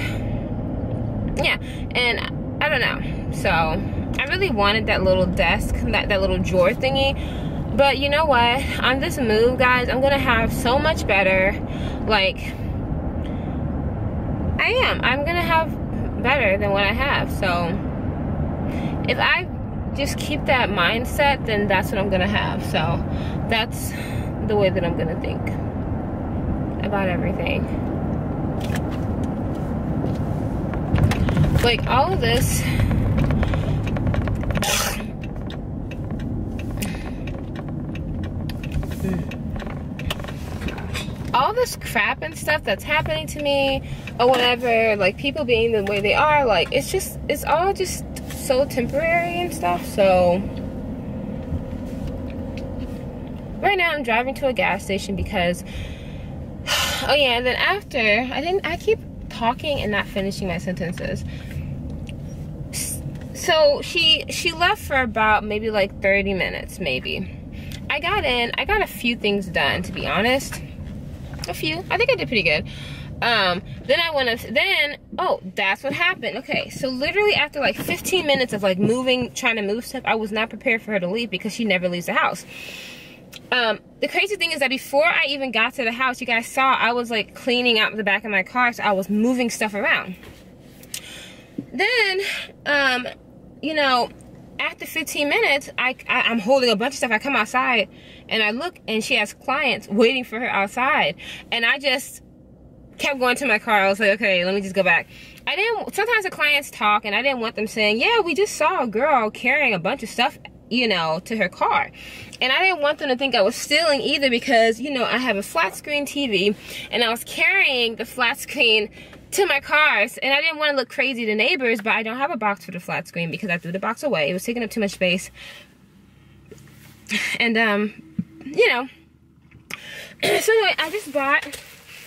yeah, and I don't know. So I really wanted that little desk, that, that little drawer thingy. But you know what? On this move, guys, I'm gonna have so much better, like, I am. I'm gonna have better than what I have. So if I just keep that mindset, then that's what I'm gonna have. So that's the way that I'm gonna think about everything. Like all of this all this crap and stuff that's happening to me or whatever, like people being the way they are, like it's just, it's all just so temporary and stuff. So right now I'm driving to a gas station because oh yeah, and then after I didn't I keep talking and not finishing my sentences. So she she left for about maybe like 30 minutes maybe. I got in, I got a few things done to be honest. A few. I think I did pretty good. Um, then I went up, then, oh, that's what happened. Okay, so literally after like 15 minutes of like moving, trying to move stuff, I was not prepared for her to leave because she never leaves the house. Um, the crazy thing is that before I even got to the house, you guys saw I was like cleaning out the back of my car, so I was moving stuff around. Then, um, you know, after 15 minutes, I, I am holding a bunch of stuff. I come outside and I look, and she has clients waiting for her outside, and I just kept going to my car. I was like, okay, let me just go back. I didn't, sometimes the clients talk and I didn't want them saying, yeah, we just saw a girl carrying a bunch of stuff, you know, to her car. And I didn't want them to think I was stealing either because, you know, I have a flat screen TV and I was carrying the flat screen to my cars and I didn't want to look crazy to neighbors, but I don't have a box for the flat screen because I threw the box away. It was taking up too much space. And, um, you know, so anyway, I just bought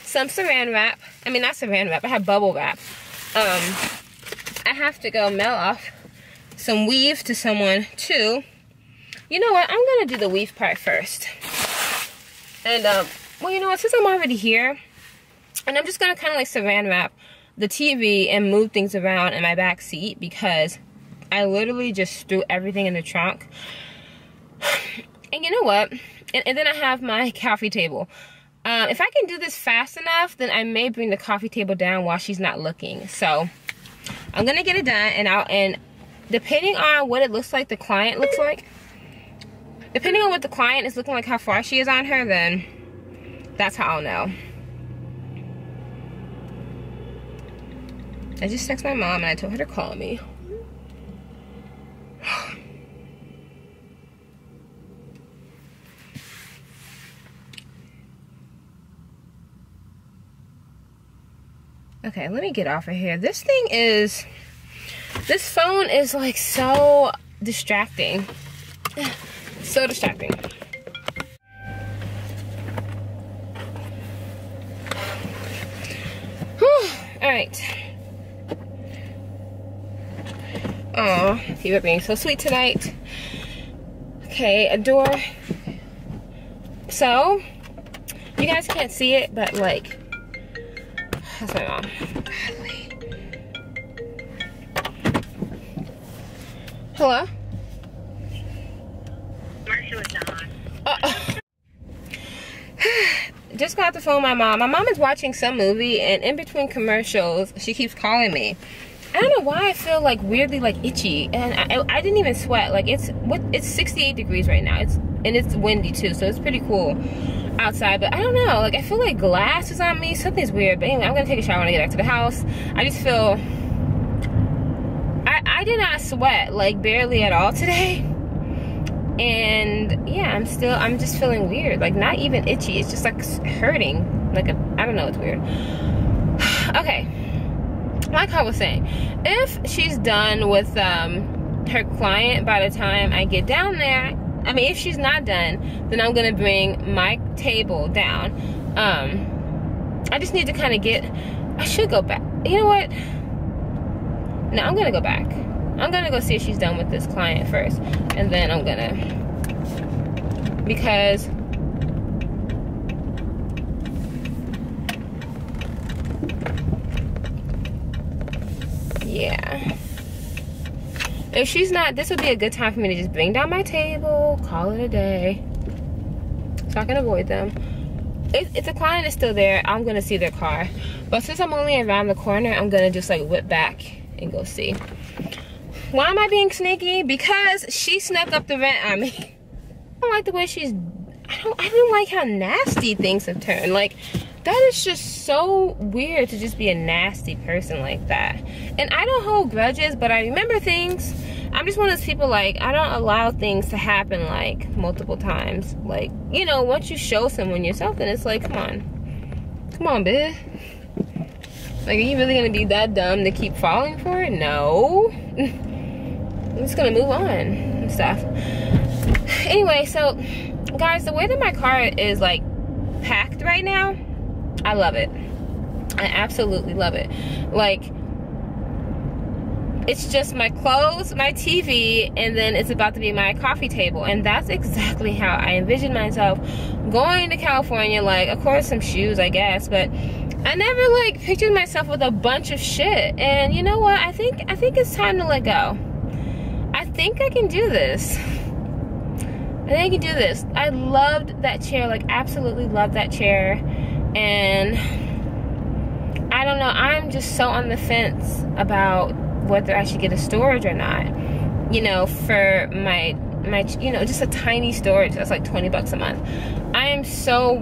some saran wrap. I mean, not saran wrap. I have bubble wrap. Um, I have to go mail off some weave to someone too. You know what? I'm gonna do the weave part first. And um, well, you know what? Since I'm already here, and I'm just gonna kind of like saran wrap the TV and move things around in my back seat because I literally just threw everything in the trunk. And you know what? And, and then I have my coffee table. Um, if I can do this fast enough, then I may bring the coffee table down while she's not looking. So I'm gonna get it done and I'll, and depending on what it looks like the client looks like, depending on what the client is looking like, how far she is on her, then that's how I'll know. I just texted my mom and I told her to call me. Okay, let me get off of here. This thing is, this phone is like so distracting. So distracting. Whew. All right. Oh, you are being so sweet tonight. Okay, a door. So, you guys can't see it, but like, that's my mom. Hello? Uh, just got the phone my mom. My mom is watching some movie and in between commercials, she keeps calling me. I don't know why I feel like weirdly like itchy and I, I didn't even sweat. Like it's what it's 68 degrees right now. It's and it's windy too, so it's pretty cool outside, but I don't know. Like, I feel like glass is on me. Something's weird. But anyway, I'm gonna take a shower when I get back to the house. I just feel, I, I did not sweat, like, barely at all today. And yeah, I'm still, I'm just feeling weird. Like, not even itchy. It's just like hurting. Like, a, I don't know, it's weird. okay. Like I was saying, if she's done with um, her client by the time I get down there, I mean, if she's not done, then I'm gonna bring my table down. Um, I just need to kind of get, I should go back. You know what? No, I'm gonna go back. I'm gonna go see if she's done with this client first. And then I'm gonna, because yeah if she's not, this would be a good time for me to just bring down my table, call it a day. So I can avoid them. If, if the client is still there, I'm gonna see their car. But since I'm only around the corner, I'm gonna just like whip back and go see. Why am I being sneaky? Because she snuck up the rent on me. I don't like the way she's, I don't, I don't like how nasty things have turned. Like, that is just so weird to just be a nasty person like that. And I don't hold grudges, but I remember things. I'm just one of those people like, I don't allow things to happen like multiple times. Like, you know, once you show someone yourself, then it's like, come on. Come on, bitch. Like, are you really gonna be that dumb to keep falling for it? No. I'm just gonna move on and stuff. Anyway, so guys, the way that my car is like packed right now, I love it. I absolutely love it. Like, it's just my clothes, my TV, and then it's about to be my coffee table. And that's exactly how I envision myself going to California. Like, of course, some shoes, I guess, but I never like pictured myself with a bunch of shit. And you know what? I think I think it's time to let go. I think I can do this. I think I can do this. I loved that chair, like absolutely loved that chair. And I don't know, I'm just so on the fence about whether I should get a storage or not. You know, for my my you know, just a tiny storage that's like 20 bucks a month. I am so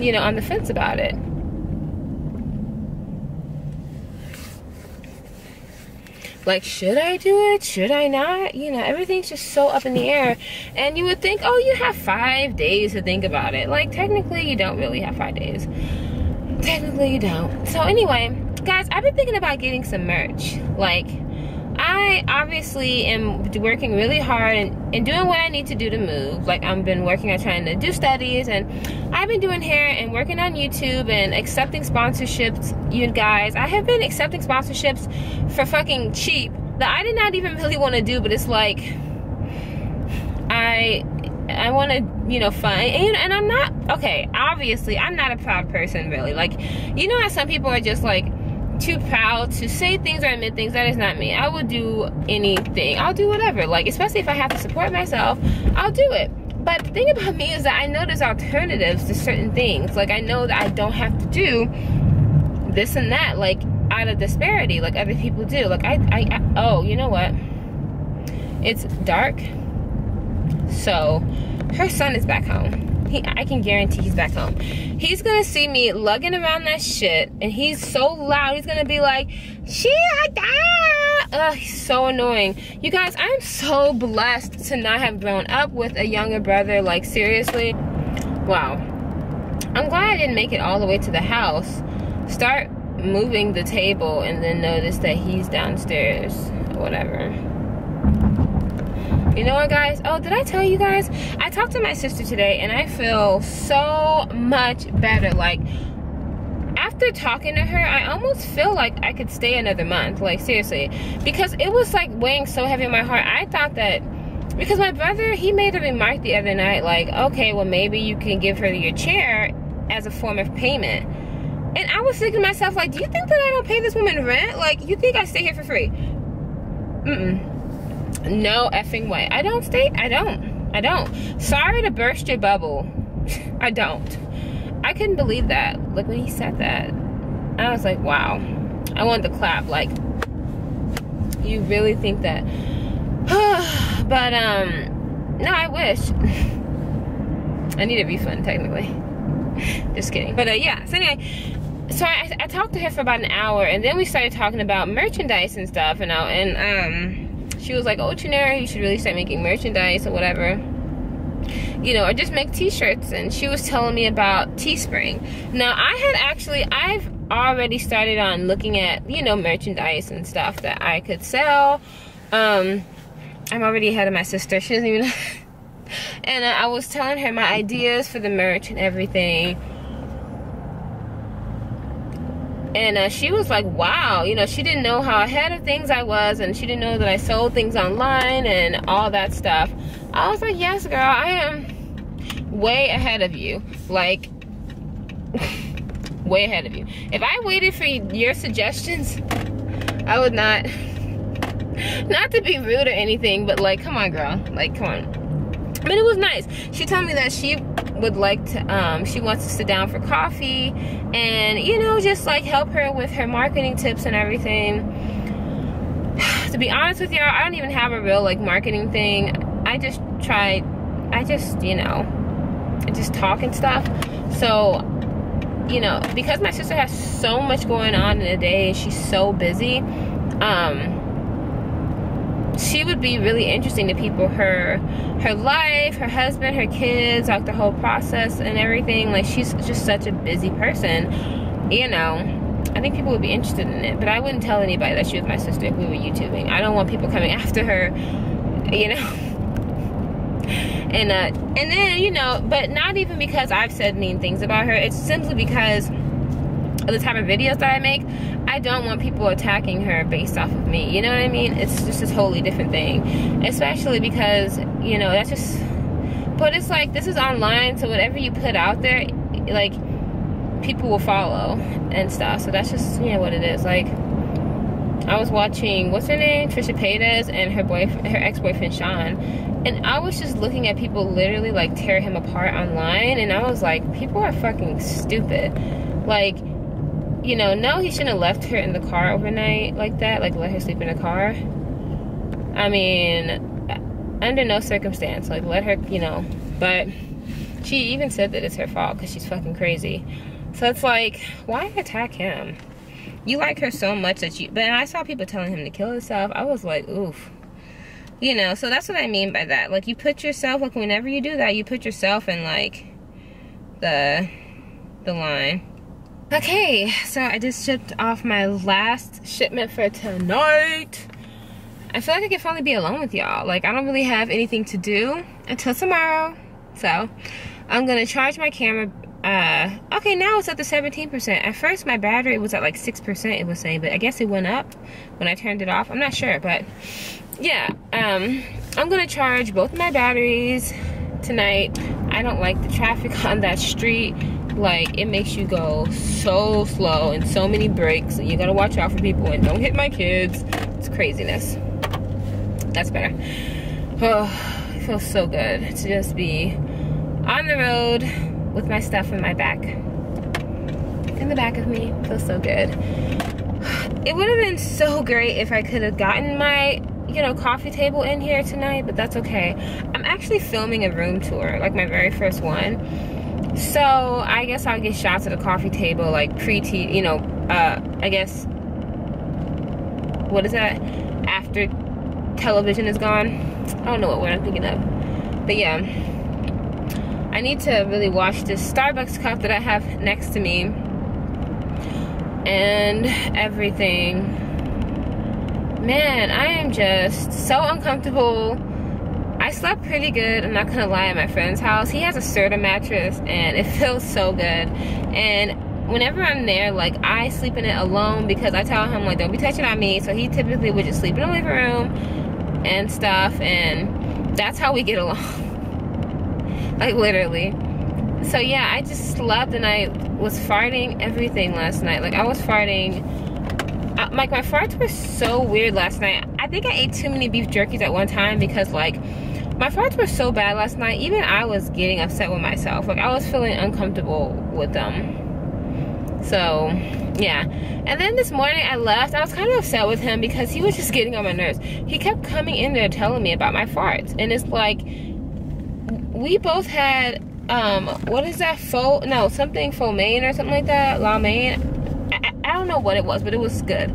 you know, on the fence about it. Like should i do it? Should i not? You know everything's just so up in the air. And you would think oh you have five days to think about it. Like technically you don't really have five days. Technically you don't. So anyway guys i've been thinking about getting some merch. Like I obviously am working really hard and, and, doing what I need to do to move. Like I've been working on trying to do studies and I've been doing hair and working on YouTube and accepting sponsorships, you guys. I have been accepting sponsorships for fucking cheap that I did not even really want to do, but it's like I I want to, you know, find and, and I'm not okay. Obviously, I'm not a proud person, really. Like, you know how some people are just like too proud to say things or admit things. That is not me. I will do anything. I'll do whatever. Like, especially if I have to support myself, I'll do it. But the thing about me is that I know there's alternatives to certain things. Like, I know that I don't have to do this and that, like, out of disparity, like other people do. Like, I, I, I oh, you know what? It's dark. So, her son is back home he, I can guarantee he's back home. He's gonna see me lugging around that shit, and he's so loud. He's gonna be like, "She Ugh, he's so annoying. You guys, I'm so blessed to not have grown up with a younger brother. Like seriously, wow. I'm glad I didn't make it all the way to the house. Start moving the table, and then notice that he's downstairs. Whatever. You know what, guys? Oh, did I tell you guys? I talked to my sister today, and I feel so much better. Like, after talking to her, I almost feel like I could stay another month. Like, seriously. Because it was, like, weighing so heavy on my heart. I thought that... Because my brother, he made a remark the other night, like, okay, well, maybe you can give her your chair as a form of payment. And I was thinking to myself, like, do you think that I don't pay this woman rent? Like, you think I stay here for free? Mm-mm. No effing way. I don't stay, I don't. I don't. Sorry to burst your bubble. I don't. I couldn't believe that. Like when he said that, I was like, wow. I wanted to clap. Like, you really think that? but, um, no, I wish. I need a refund, technically. Just kidding. But, uh, yeah. So, anyway, so I, I talked to her for about an hour, and then we started talking about merchandise and stuff, you know, and, um, she was like, oh, Chinyere, you should really start making merchandise or whatever. You know, or just make t-shirts. And she was telling me about Teespring. Now, I had actually, I've already started on looking at, you know, merchandise and stuff that I could sell. Um, I'm already ahead of my sister. She doesn't even... and I was telling her my ideas for the merch and everything and uh, she was like wow you know she didn't know how ahead of things i was and she didn't know that i sold things online and all that stuff. I was like yes girl i am way ahead of you like way ahead of you. If i waited for your suggestions i would not not to be rude or anything but like come on girl like come on Mean, it was nice. She told me that she would like to, um, she wants to sit down for coffee and, you know, just like help her with her marketing tips and everything. to be honest with y'all, I don't even have a real like marketing thing. I just try, I just, you know, just talk and stuff. So, you know, because my sister has so much going on in a day, she's so busy, um, she would be really interesting to people. Her her life her husband her kids like the whole process and everything. Like she's just such a busy person you know. I think people would be interested in it but i wouldn't tell anybody that she was my sister if we were youtubing. I don't want people coming after her you know. And uh, and then you know, but not even because I've said mean things about her. It's simply because the type of videos that I make. I don't want people attacking her based off of me. You know what I mean? It's just a totally different thing. Especially because you know that's just. But it's like this is online, so whatever you put out there, like people will follow and stuff. So that's just you know what it is. Like I was watching what's her name, Trisha Paytas, and her boyfriend, her ex-boyfriend Sean, and I was just looking at people literally like tear him apart online, and I was like, people are fucking stupid. Like, you know, no, he shouldn't have left her in the car overnight like that, like let her sleep in the car. I mean, uh, under no circumstance, like let her, you know, but she even said that it's her fault because she's fucking crazy. So it's like, why attack him? You like her so much that you, but I saw people telling him to kill himself. I was like, oof. You know, so that's what I mean by that. Like, you put yourself, like, whenever you do that, you put yourself in, like, the, the line. Okay, so I just shipped off my last shipment for tonight. I feel like I can finally be alone with y'all. Like, I don't really have anything to do until tomorrow. So, I'm gonna charge my camera uh okay now it's at the 17% at first my battery was at like 6% it was saying but i guess it went up when i turned it off i'm not sure but yeah um i'm gonna charge both my batteries tonight i don't like the traffic on that street like it makes you go so slow and so many breaks and you gotta watch out for people and don't hit my kids it's craziness that's better oh it feels so good to just be on the road with my stuff in my back. In the back of me. Feels so good. It would have been so great if I could have gotten my, you know, coffee table in here tonight, but that's okay. I'm actually filming a room tour, like my very first one. So I guess I'll get shots at the coffee table, like pre-tea, you know, uh, I guess, what is that? After television is gone. I don't know what word I'm thinking of. But yeah. I need to really wash this Starbucks cup that I have next to me and everything. Man, I am just so uncomfortable. I slept pretty good, I'm not gonna lie, at my friend's house. He has a Serta mattress and it feels so good. And whenever I'm there, like I sleep in it alone because I tell him like don't be touching on me. So he typically would just sleep in the living room and stuff and that's how we get along. like literally so yeah i just slept and i was farting everything last night like i was farting uh, like my farts were so weird last night i think i ate too many beef jerkies at one time because like my farts were so bad last night even i was getting upset with myself. Like i was feeling uncomfortable with them. So yeah. And then this morning i left. I was kind of upset with him because he was just getting on my nerves. He kept coming in there telling me about my farts. And it's like we both had um what is that? Faux no something main or something like that? La main I, I don't know what it was but it was good.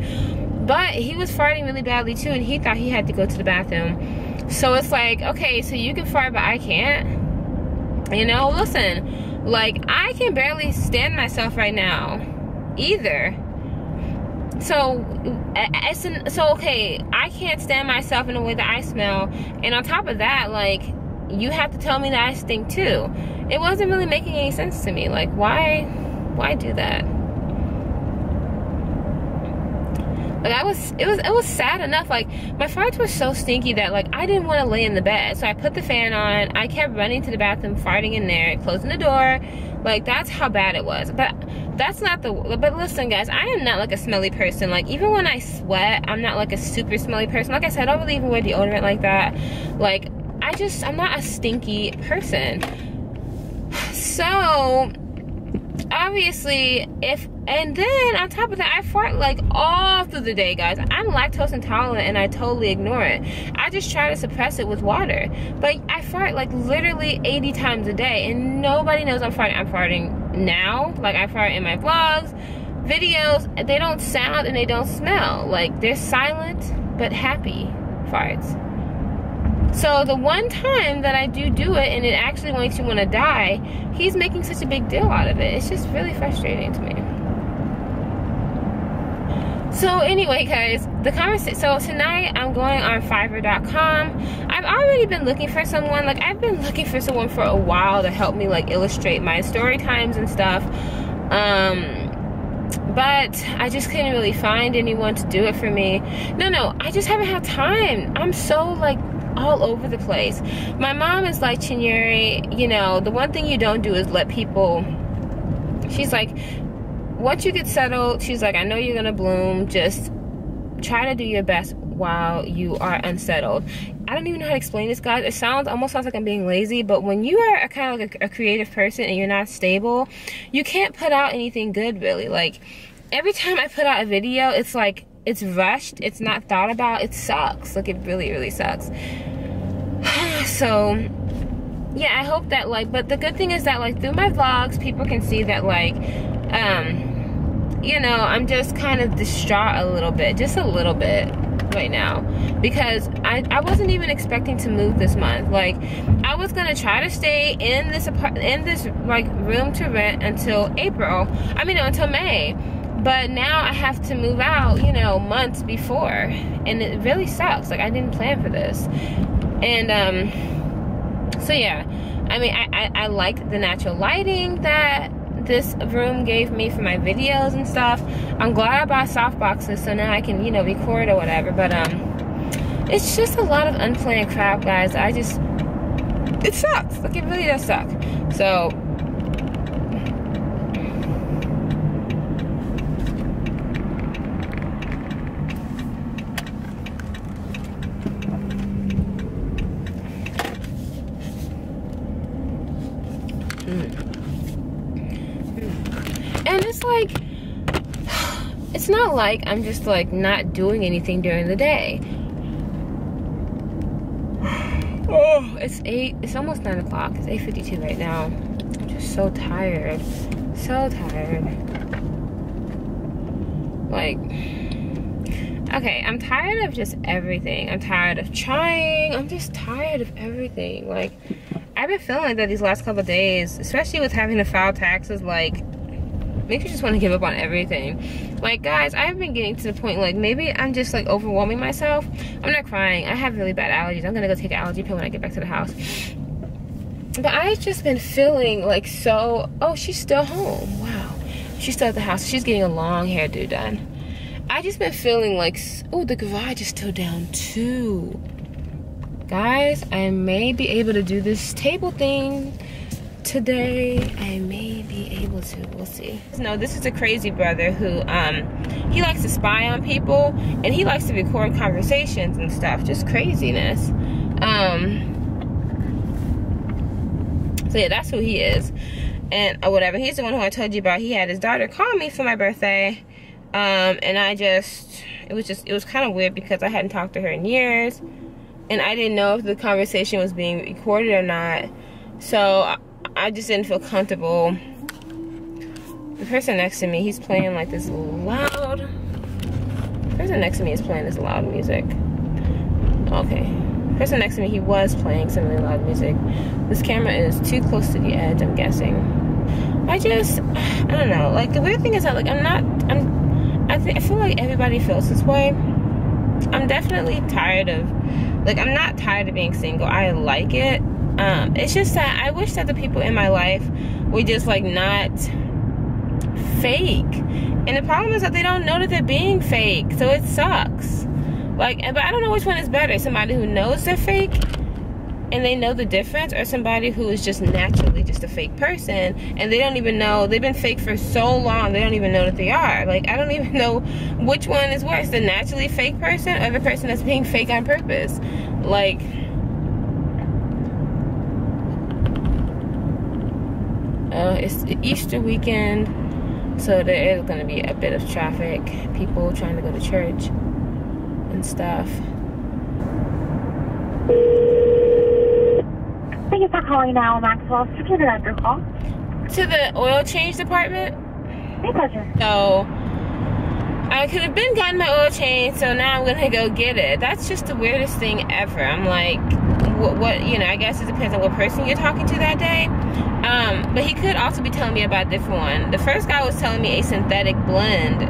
But he was farting really badly too and he thought he had to go to the bathroom so it's like okay so you can fart but i can't you know listen like i can barely stand myself right now either so so okay i can't stand myself in the way that i smell and on top of that like you have to tell me that I stink too. It wasn't really making any sense to me. Like, why, why do that? Like I was, it was, it was sad enough. Like my farts were so stinky that like I didn't want to lay in the bed. So I put the fan on. I kept running to the bathroom, farting in there, closing the door. Like that's how bad it was. But that's not the. But listen, guys, I am not like a smelly person. Like even when I sweat, I'm not like a super smelly person. Like I said, I don't really even wear deodorant like that. Like I just, I'm not a stinky person. So, obviously, if, and then on top of that, I fart like all through the day, guys. I'm lactose intolerant and I totally ignore it. I just try to suppress it with water. But I fart like literally 80 times a day and nobody knows I'm farting. I'm farting now, like I fart in my vlogs, videos. They don't sound and they don't smell. Like they're silent but happy farts. So the one time that I do do it and it actually makes you want to die, he's making such a big deal out of it. It's just really frustrating to me. So anyway, guys, the conversation. So tonight I'm going on Fiverr.com. I've already been looking for someone. Like I've been looking for someone for a while to help me like illustrate my story times and stuff. Um, but I just couldn't really find anyone to do it for me. No, no, I just haven't had time. I'm so like all over the place. My mom is like, Chinyere, you know, the one thing you don't do is let people. She's like, once you get settled, she's like, I know you're gonna bloom. Just try to do your best while you are unsettled. I don't even know how to explain this, guys. It sounds almost sounds like I'm being lazy, but when you are a kind of like a, a creative person and you're not stable, you can't put out anything good, really. Like every time I put out a video, it's like it's rushed. It's not thought about. It sucks. Like it really, really sucks. so yeah, I hope that like. But the good thing is that like through my vlogs, people can see that like um you know, I'm just kind of distraught a little bit, just a little bit right now because I, I wasn't even expecting to move this month like I was gonna try to stay in this apartment in this like room to rent until April I mean until May but now I have to move out you know months before and it really sucks like I didn't plan for this and um so yeah I mean I, I, I like the natural lighting that this room gave me for my videos and stuff. I'm glad I bought soft boxes so now I can, you know, record or whatever. But um, it's just a lot of unplanned crap, guys. I just, it sucks. Like it really does suck. So and it's like like I'm just like not doing anything during the day. Oh, it's eight. It's almost nine o'clock. It's eight fifty-two right now. I'm just so tired, so tired. Like, okay, I'm tired of just everything. I'm tired of trying. I'm just tired of everything. Like, I've been feeling like that these last couple days, especially with having to file taxes. Like, makes you just want to give up on everything. Like, guys, I've been getting to the point, like, maybe I'm just, like, overwhelming myself. I'm not crying. I have really bad allergies. I'm going to go take an allergy pill when I get back to the house. But I've just been feeling, like, so... Oh, she's still home. Wow. She's still at the house. She's getting a long hairdo done. I just been feeling like... Oh, the garage is still down, too. Guys, I may be able to do this table thing today I may we'll see no this is a crazy brother who um he likes to spy on people and he likes to record conversations and stuff just craziness. Um so yeah that's who he is. And or whatever he's the one who I told you about. He had his daughter call me for my birthday um and I just it was just it was kind of weird because I hadn't talked to her in years and I didn't know if the conversation was being recorded or not. So I just didn't feel comfortable. The person next to me, he's playing like this loud. The person next to me is playing this loud music. Okay. The person next to me, he was playing some really loud music. This camera is too close to the edge, I'm guessing. I just, I don't know. Like the weird thing is that like I'm not, I'm, I I feel like everybody feels this way. I'm definitely tired of, like I'm not tired of being single. I like it um, it's just that I wish that the people in my life were just like not fake. And the problem is that they don't know that they're being fake, so it sucks. Like, but I don't know which one is better. Somebody who knows they're fake and they know the difference, or somebody who is just naturally just a fake person and they don't even know they've been fake for so long they don't even know that they are. Like, I don't even know which one is worse, the naturally fake person or the person that's being fake on purpose. Like Uh, it's Easter weekend, so there is going to be a bit of traffic. People trying to go to church and stuff. Thank you for calling now, Maxwell. Return after call. To the oil change department? My pleasure. So, I could have been gotten my oil change, so now I'm gonna go get it. That's just the weirdest thing ever. I'm like, what, what you know, I guess it depends on what person you're talking to that day. Um, but he could also be telling me about a different one. The first guy was telling me a synthetic blend.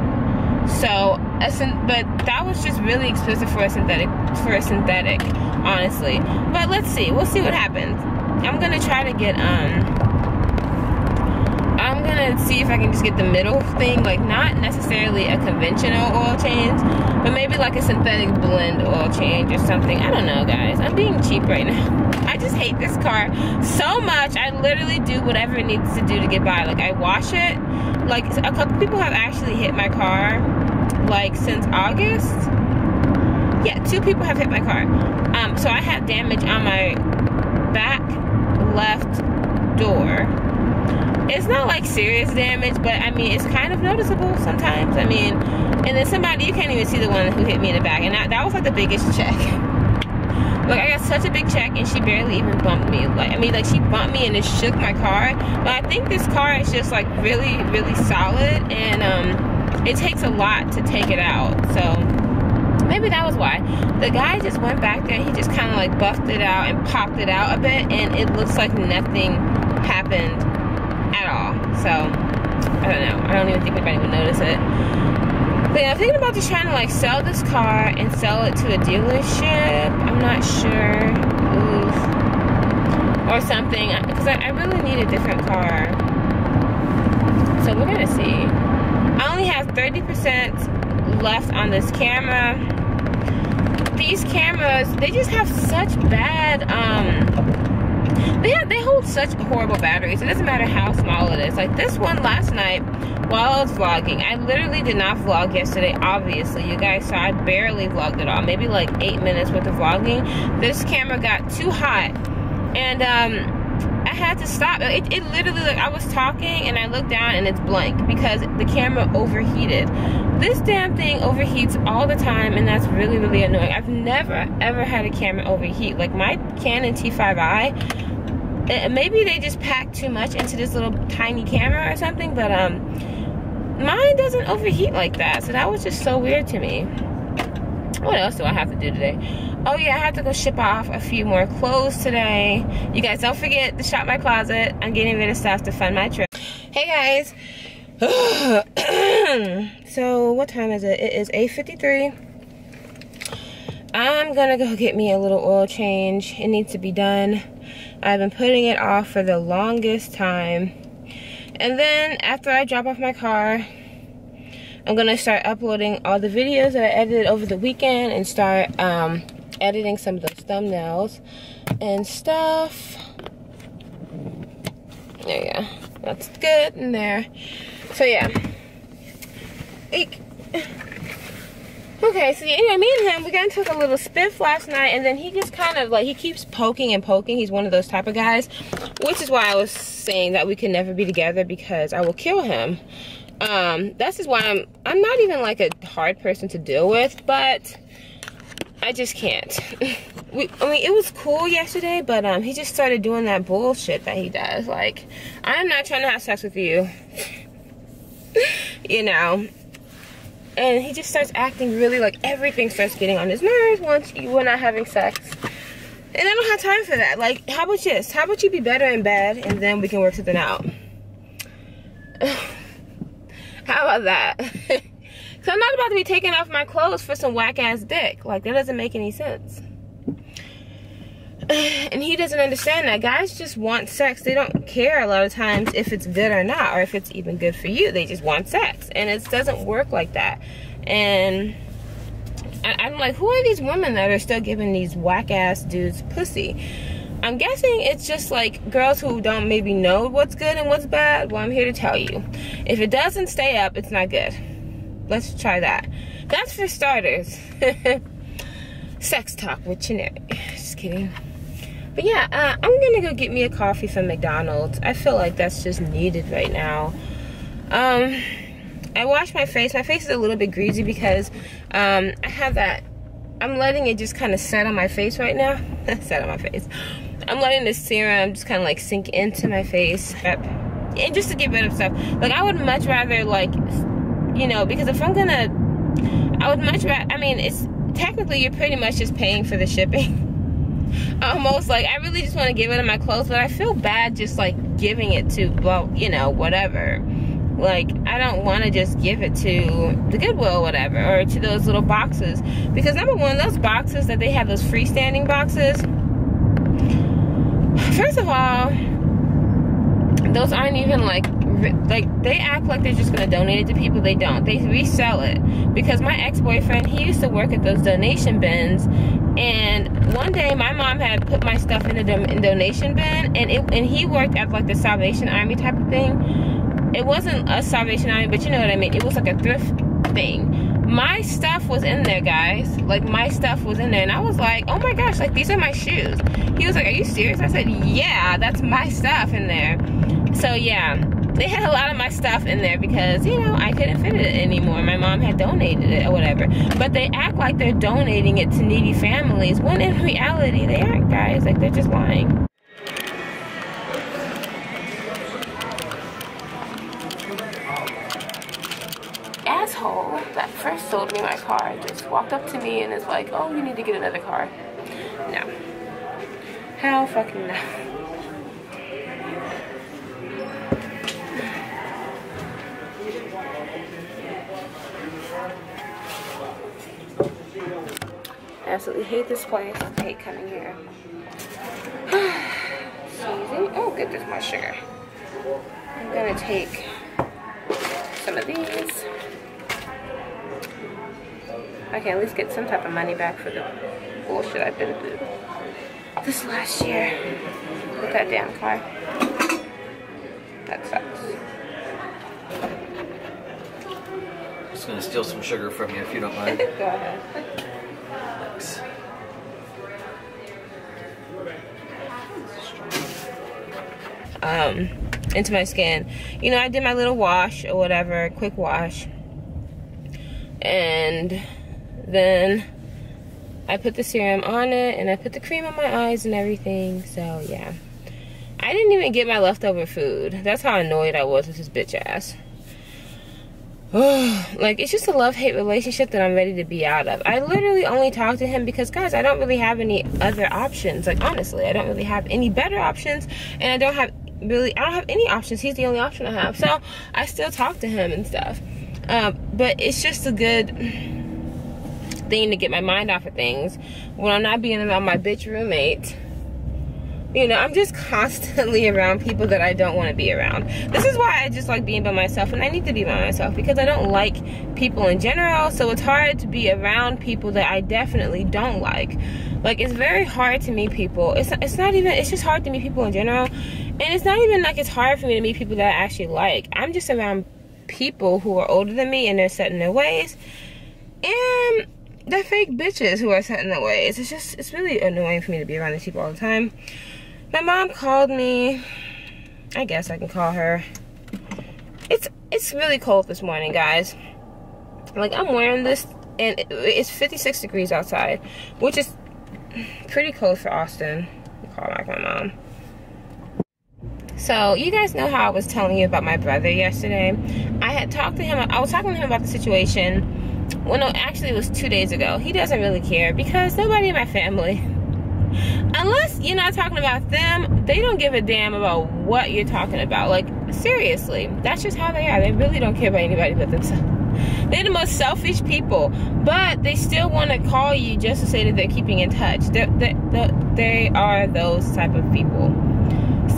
So a syn- but that was just really expensive for a synthetic for a synthetic, honestly. But let's see. We'll see what happens. I'm gonna try to get um I'm gonna see if I can just get the middle thing, like not necessarily a conventional oil change, but maybe like a synthetic blend oil change or something. I don't know, guys. I'm being cheap right now. I just hate this car so much. I literally do whatever it needs to do to get by. Like I wash it. Like a couple people have actually hit my car, like since August. Yeah, two people have hit my car. Um, so I have damage on my back left door it's not like serious damage, but I mean, it's kind of noticeable sometimes. I mean, and then somebody, you can't even see the one who hit me in the back, and that, that was like the biggest check. Like, I got such a big check, and she barely even bumped me. Like, I mean, like, she bumped me and it shook my car. But I think this car is just, like, really, really solid, and um, it takes a lot to take it out. So, maybe that was why. The guy just went back there, he just kind of, like, buffed it out and popped it out a bit, and it looks like nothing happened at all. So, I don't know. I don't even think anybody would notice it. But yeah, I'm thinking about just trying to like sell this car and sell it to a dealership. I'm not sure. Oof. Or something. Because I, I really need a different car. So we're going to see. I only have 30% left on this camera. These cameras, they just have such bad, um, they they hold such horrible batteries. It doesn't matter how small it is. Like this one last night, while I was vlogging, I literally did not vlog yesterday. Obviously, you guys saw I barely vlogged at all. Maybe like eight minutes worth of vlogging. This camera got too hot, and um, I had to stop. It, it literally, like, I was talking and I looked down and it's blank because the camera overheated. This damn thing overheats all the time and that's really, really annoying. I've never, ever had a camera overheat. Like my Canon T5i, it, maybe they just packed too much into this little tiny camera or something, but um, mine doesn't overheat like that. So that was just so weird to me. What else do I have to do today? Oh yeah, I have to go ship off a few more clothes today. You guys don't forget to shop my closet. I'm getting rid of stuff to fund my trip. Hey guys. so what time is it? It is 8.53. I'm gonna go get me a little oil change. It needs to be done. I've been putting it off for the longest time. And then after I drop off my car, I'm gonna start uploading all the videos that I edited over the weekend and start um, editing some of those thumbnails and stuff. There you go. That's good in there. So yeah. Eek. Okay, so anyway, me and him, we got into a little spiff last night, and then he just kind of like, he keeps poking and poking. He's one of those type of guys, which is why I was saying that we can never be together because I will kill him. Um, that's just why I'm, I'm not even like a hard person to deal with, but I just can't. we, I mean, it was cool yesterday, but um, he just started doing that bullshit that he does. Like, I'm not trying to have sex with you. you know. And he just starts acting really like everything starts getting on his nerves once you we're not having sex. And I don't have time for that. Like, how about this? How about you be better in bed and then we can work something out? how about that? So I'm not about to be taking off my clothes for some whack ass dick. Like that doesn't make any sense. And he doesn't understand that. Guys just want sex. They don't care a lot of times if it's good or not, or if it's even good for you. They just want sex. And it doesn't work like that. And I, am like, who are these women that are still giving these whack ass dudes pussy? I'm guessing it's just like girls who don't maybe know what's good and what's bad. Well, I'm here to tell you. If it doesn't stay up, it's not good. Let's try that. That's for starters. Sex talk with Chinyere. Just kidding. But yeah, uh, I'm gonna go get me a coffee from McDonald's. I feel like that's just needed right now. Um, I washed my face. My face is a little bit greasy because um, I have that. I'm letting it just kind of set on my face right now. set on my face. I'm letting the serum just kind of like sink into my face. And just to get rid of stuff. Like I would much rather like you know, because if I'm gonna, I would much rather, I mean, it's technically you're pretty much just paying for the shipping. Um, Almost like I really just want to give it to my clothes, but I feel bad just like giving it to, well, you know, whatever. Like, I don't want to just give it to the Goodwill whatever, or to those little boxes. Because number one, those boxes that they have, those freestanding boxes, first of all, those aren't even like like they act like they're just gonna donate it to people they don't they resell it because my ex-boyfriend he used to work at those donation bins and one day my mom had put my stuff in the donation bin and it and he worked at like the salvation army type of thing. It wasn't a salvation army but you know what i mean. It was like a thrift thing. My stuff was in there guys. Like my stuff was in there and i was like oh my gosh like these are my shoes. He was like are you serious? I said yeah that's my stuff in there. So yeah they had a lot of my stuff in there because you know I couldn't fit it anymore. My mom had donated it or whatever. But they act like they're donating it to needy families when in reality they aren't, guys. Like they're just lying. Asshole that first sold me my car just walked up to me and is like, "Oh, you need to get another car." No. How fucking no. Absolutely hate this place. I hate coming here. Oh, good, there's more sugar. I'm gonna take some of these. I can at least get some type of money back for the bullshit I've been through this last year with that damn car. That sucks. I'm just gonna steal some sugar from you if you don't mind. Go ahead. Um, into my skin. You know, I did my little wash or whatever, quick wash. And then I put the serum on it and I put the cream on my eyes and everything. So, yeah. I didn't even get my leftover food. That's how annoyed I was with his bitch ass. like it's just a love-hate relationship that I'm ready to be out of. I literally only talk to him because guys, I don't really have any other options. Like honestly, I don't really have any better options and I don't have really I don't have any options. He's the only option I have. So I still talk to him and stuff. Um, but it's just a good thing to get my mind off of things when I'm not being around my bitch roommate. You know, I'm just constantly around people that I don't want to be around. This is why I just like being by myself and I need to be by myself because I don't like people in general. So it's hard to be around people that I definitely don't like. Like it's very hard to meet people. It's it's not even it's just hard to meet people in general. And it's not even like it's hard for me to meet people that I actually like. I'm just around people who are older than me and they're set in their ways. And they're fake bitches who are set in their ways. It's just it's really annoying for me to be around these people all the time. My mom called me. I guess I can call her. It's it's really cold this morning, guys. Like I'm wearing this and it's 56 degrees outside, which is pretty cold for Austin. Call back my mom. So you guys know how I was telling you about my brother yesterday. I had talked to him. I was talking to him about the situation. Well, no, actually it was two days ago. He doesn't really care because nobody in my family unless you're not talking about them, they don't give a damn about what you're talking about. Like, seriously, that's just how they are. They really don't care about anybody but themselves. They're the most selfish people, but they still want to call you just to say that they're keeping in touch. They're, they're, they are those type of people.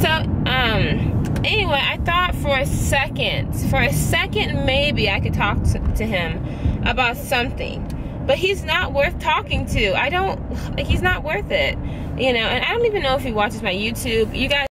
So, um, anyway, I thought for a second, for a second, maybe I could talk to, to him about something but he's not worth talking to. I don't, he's not worth it, you know, and I don't even know if he watches my YouTube. You guys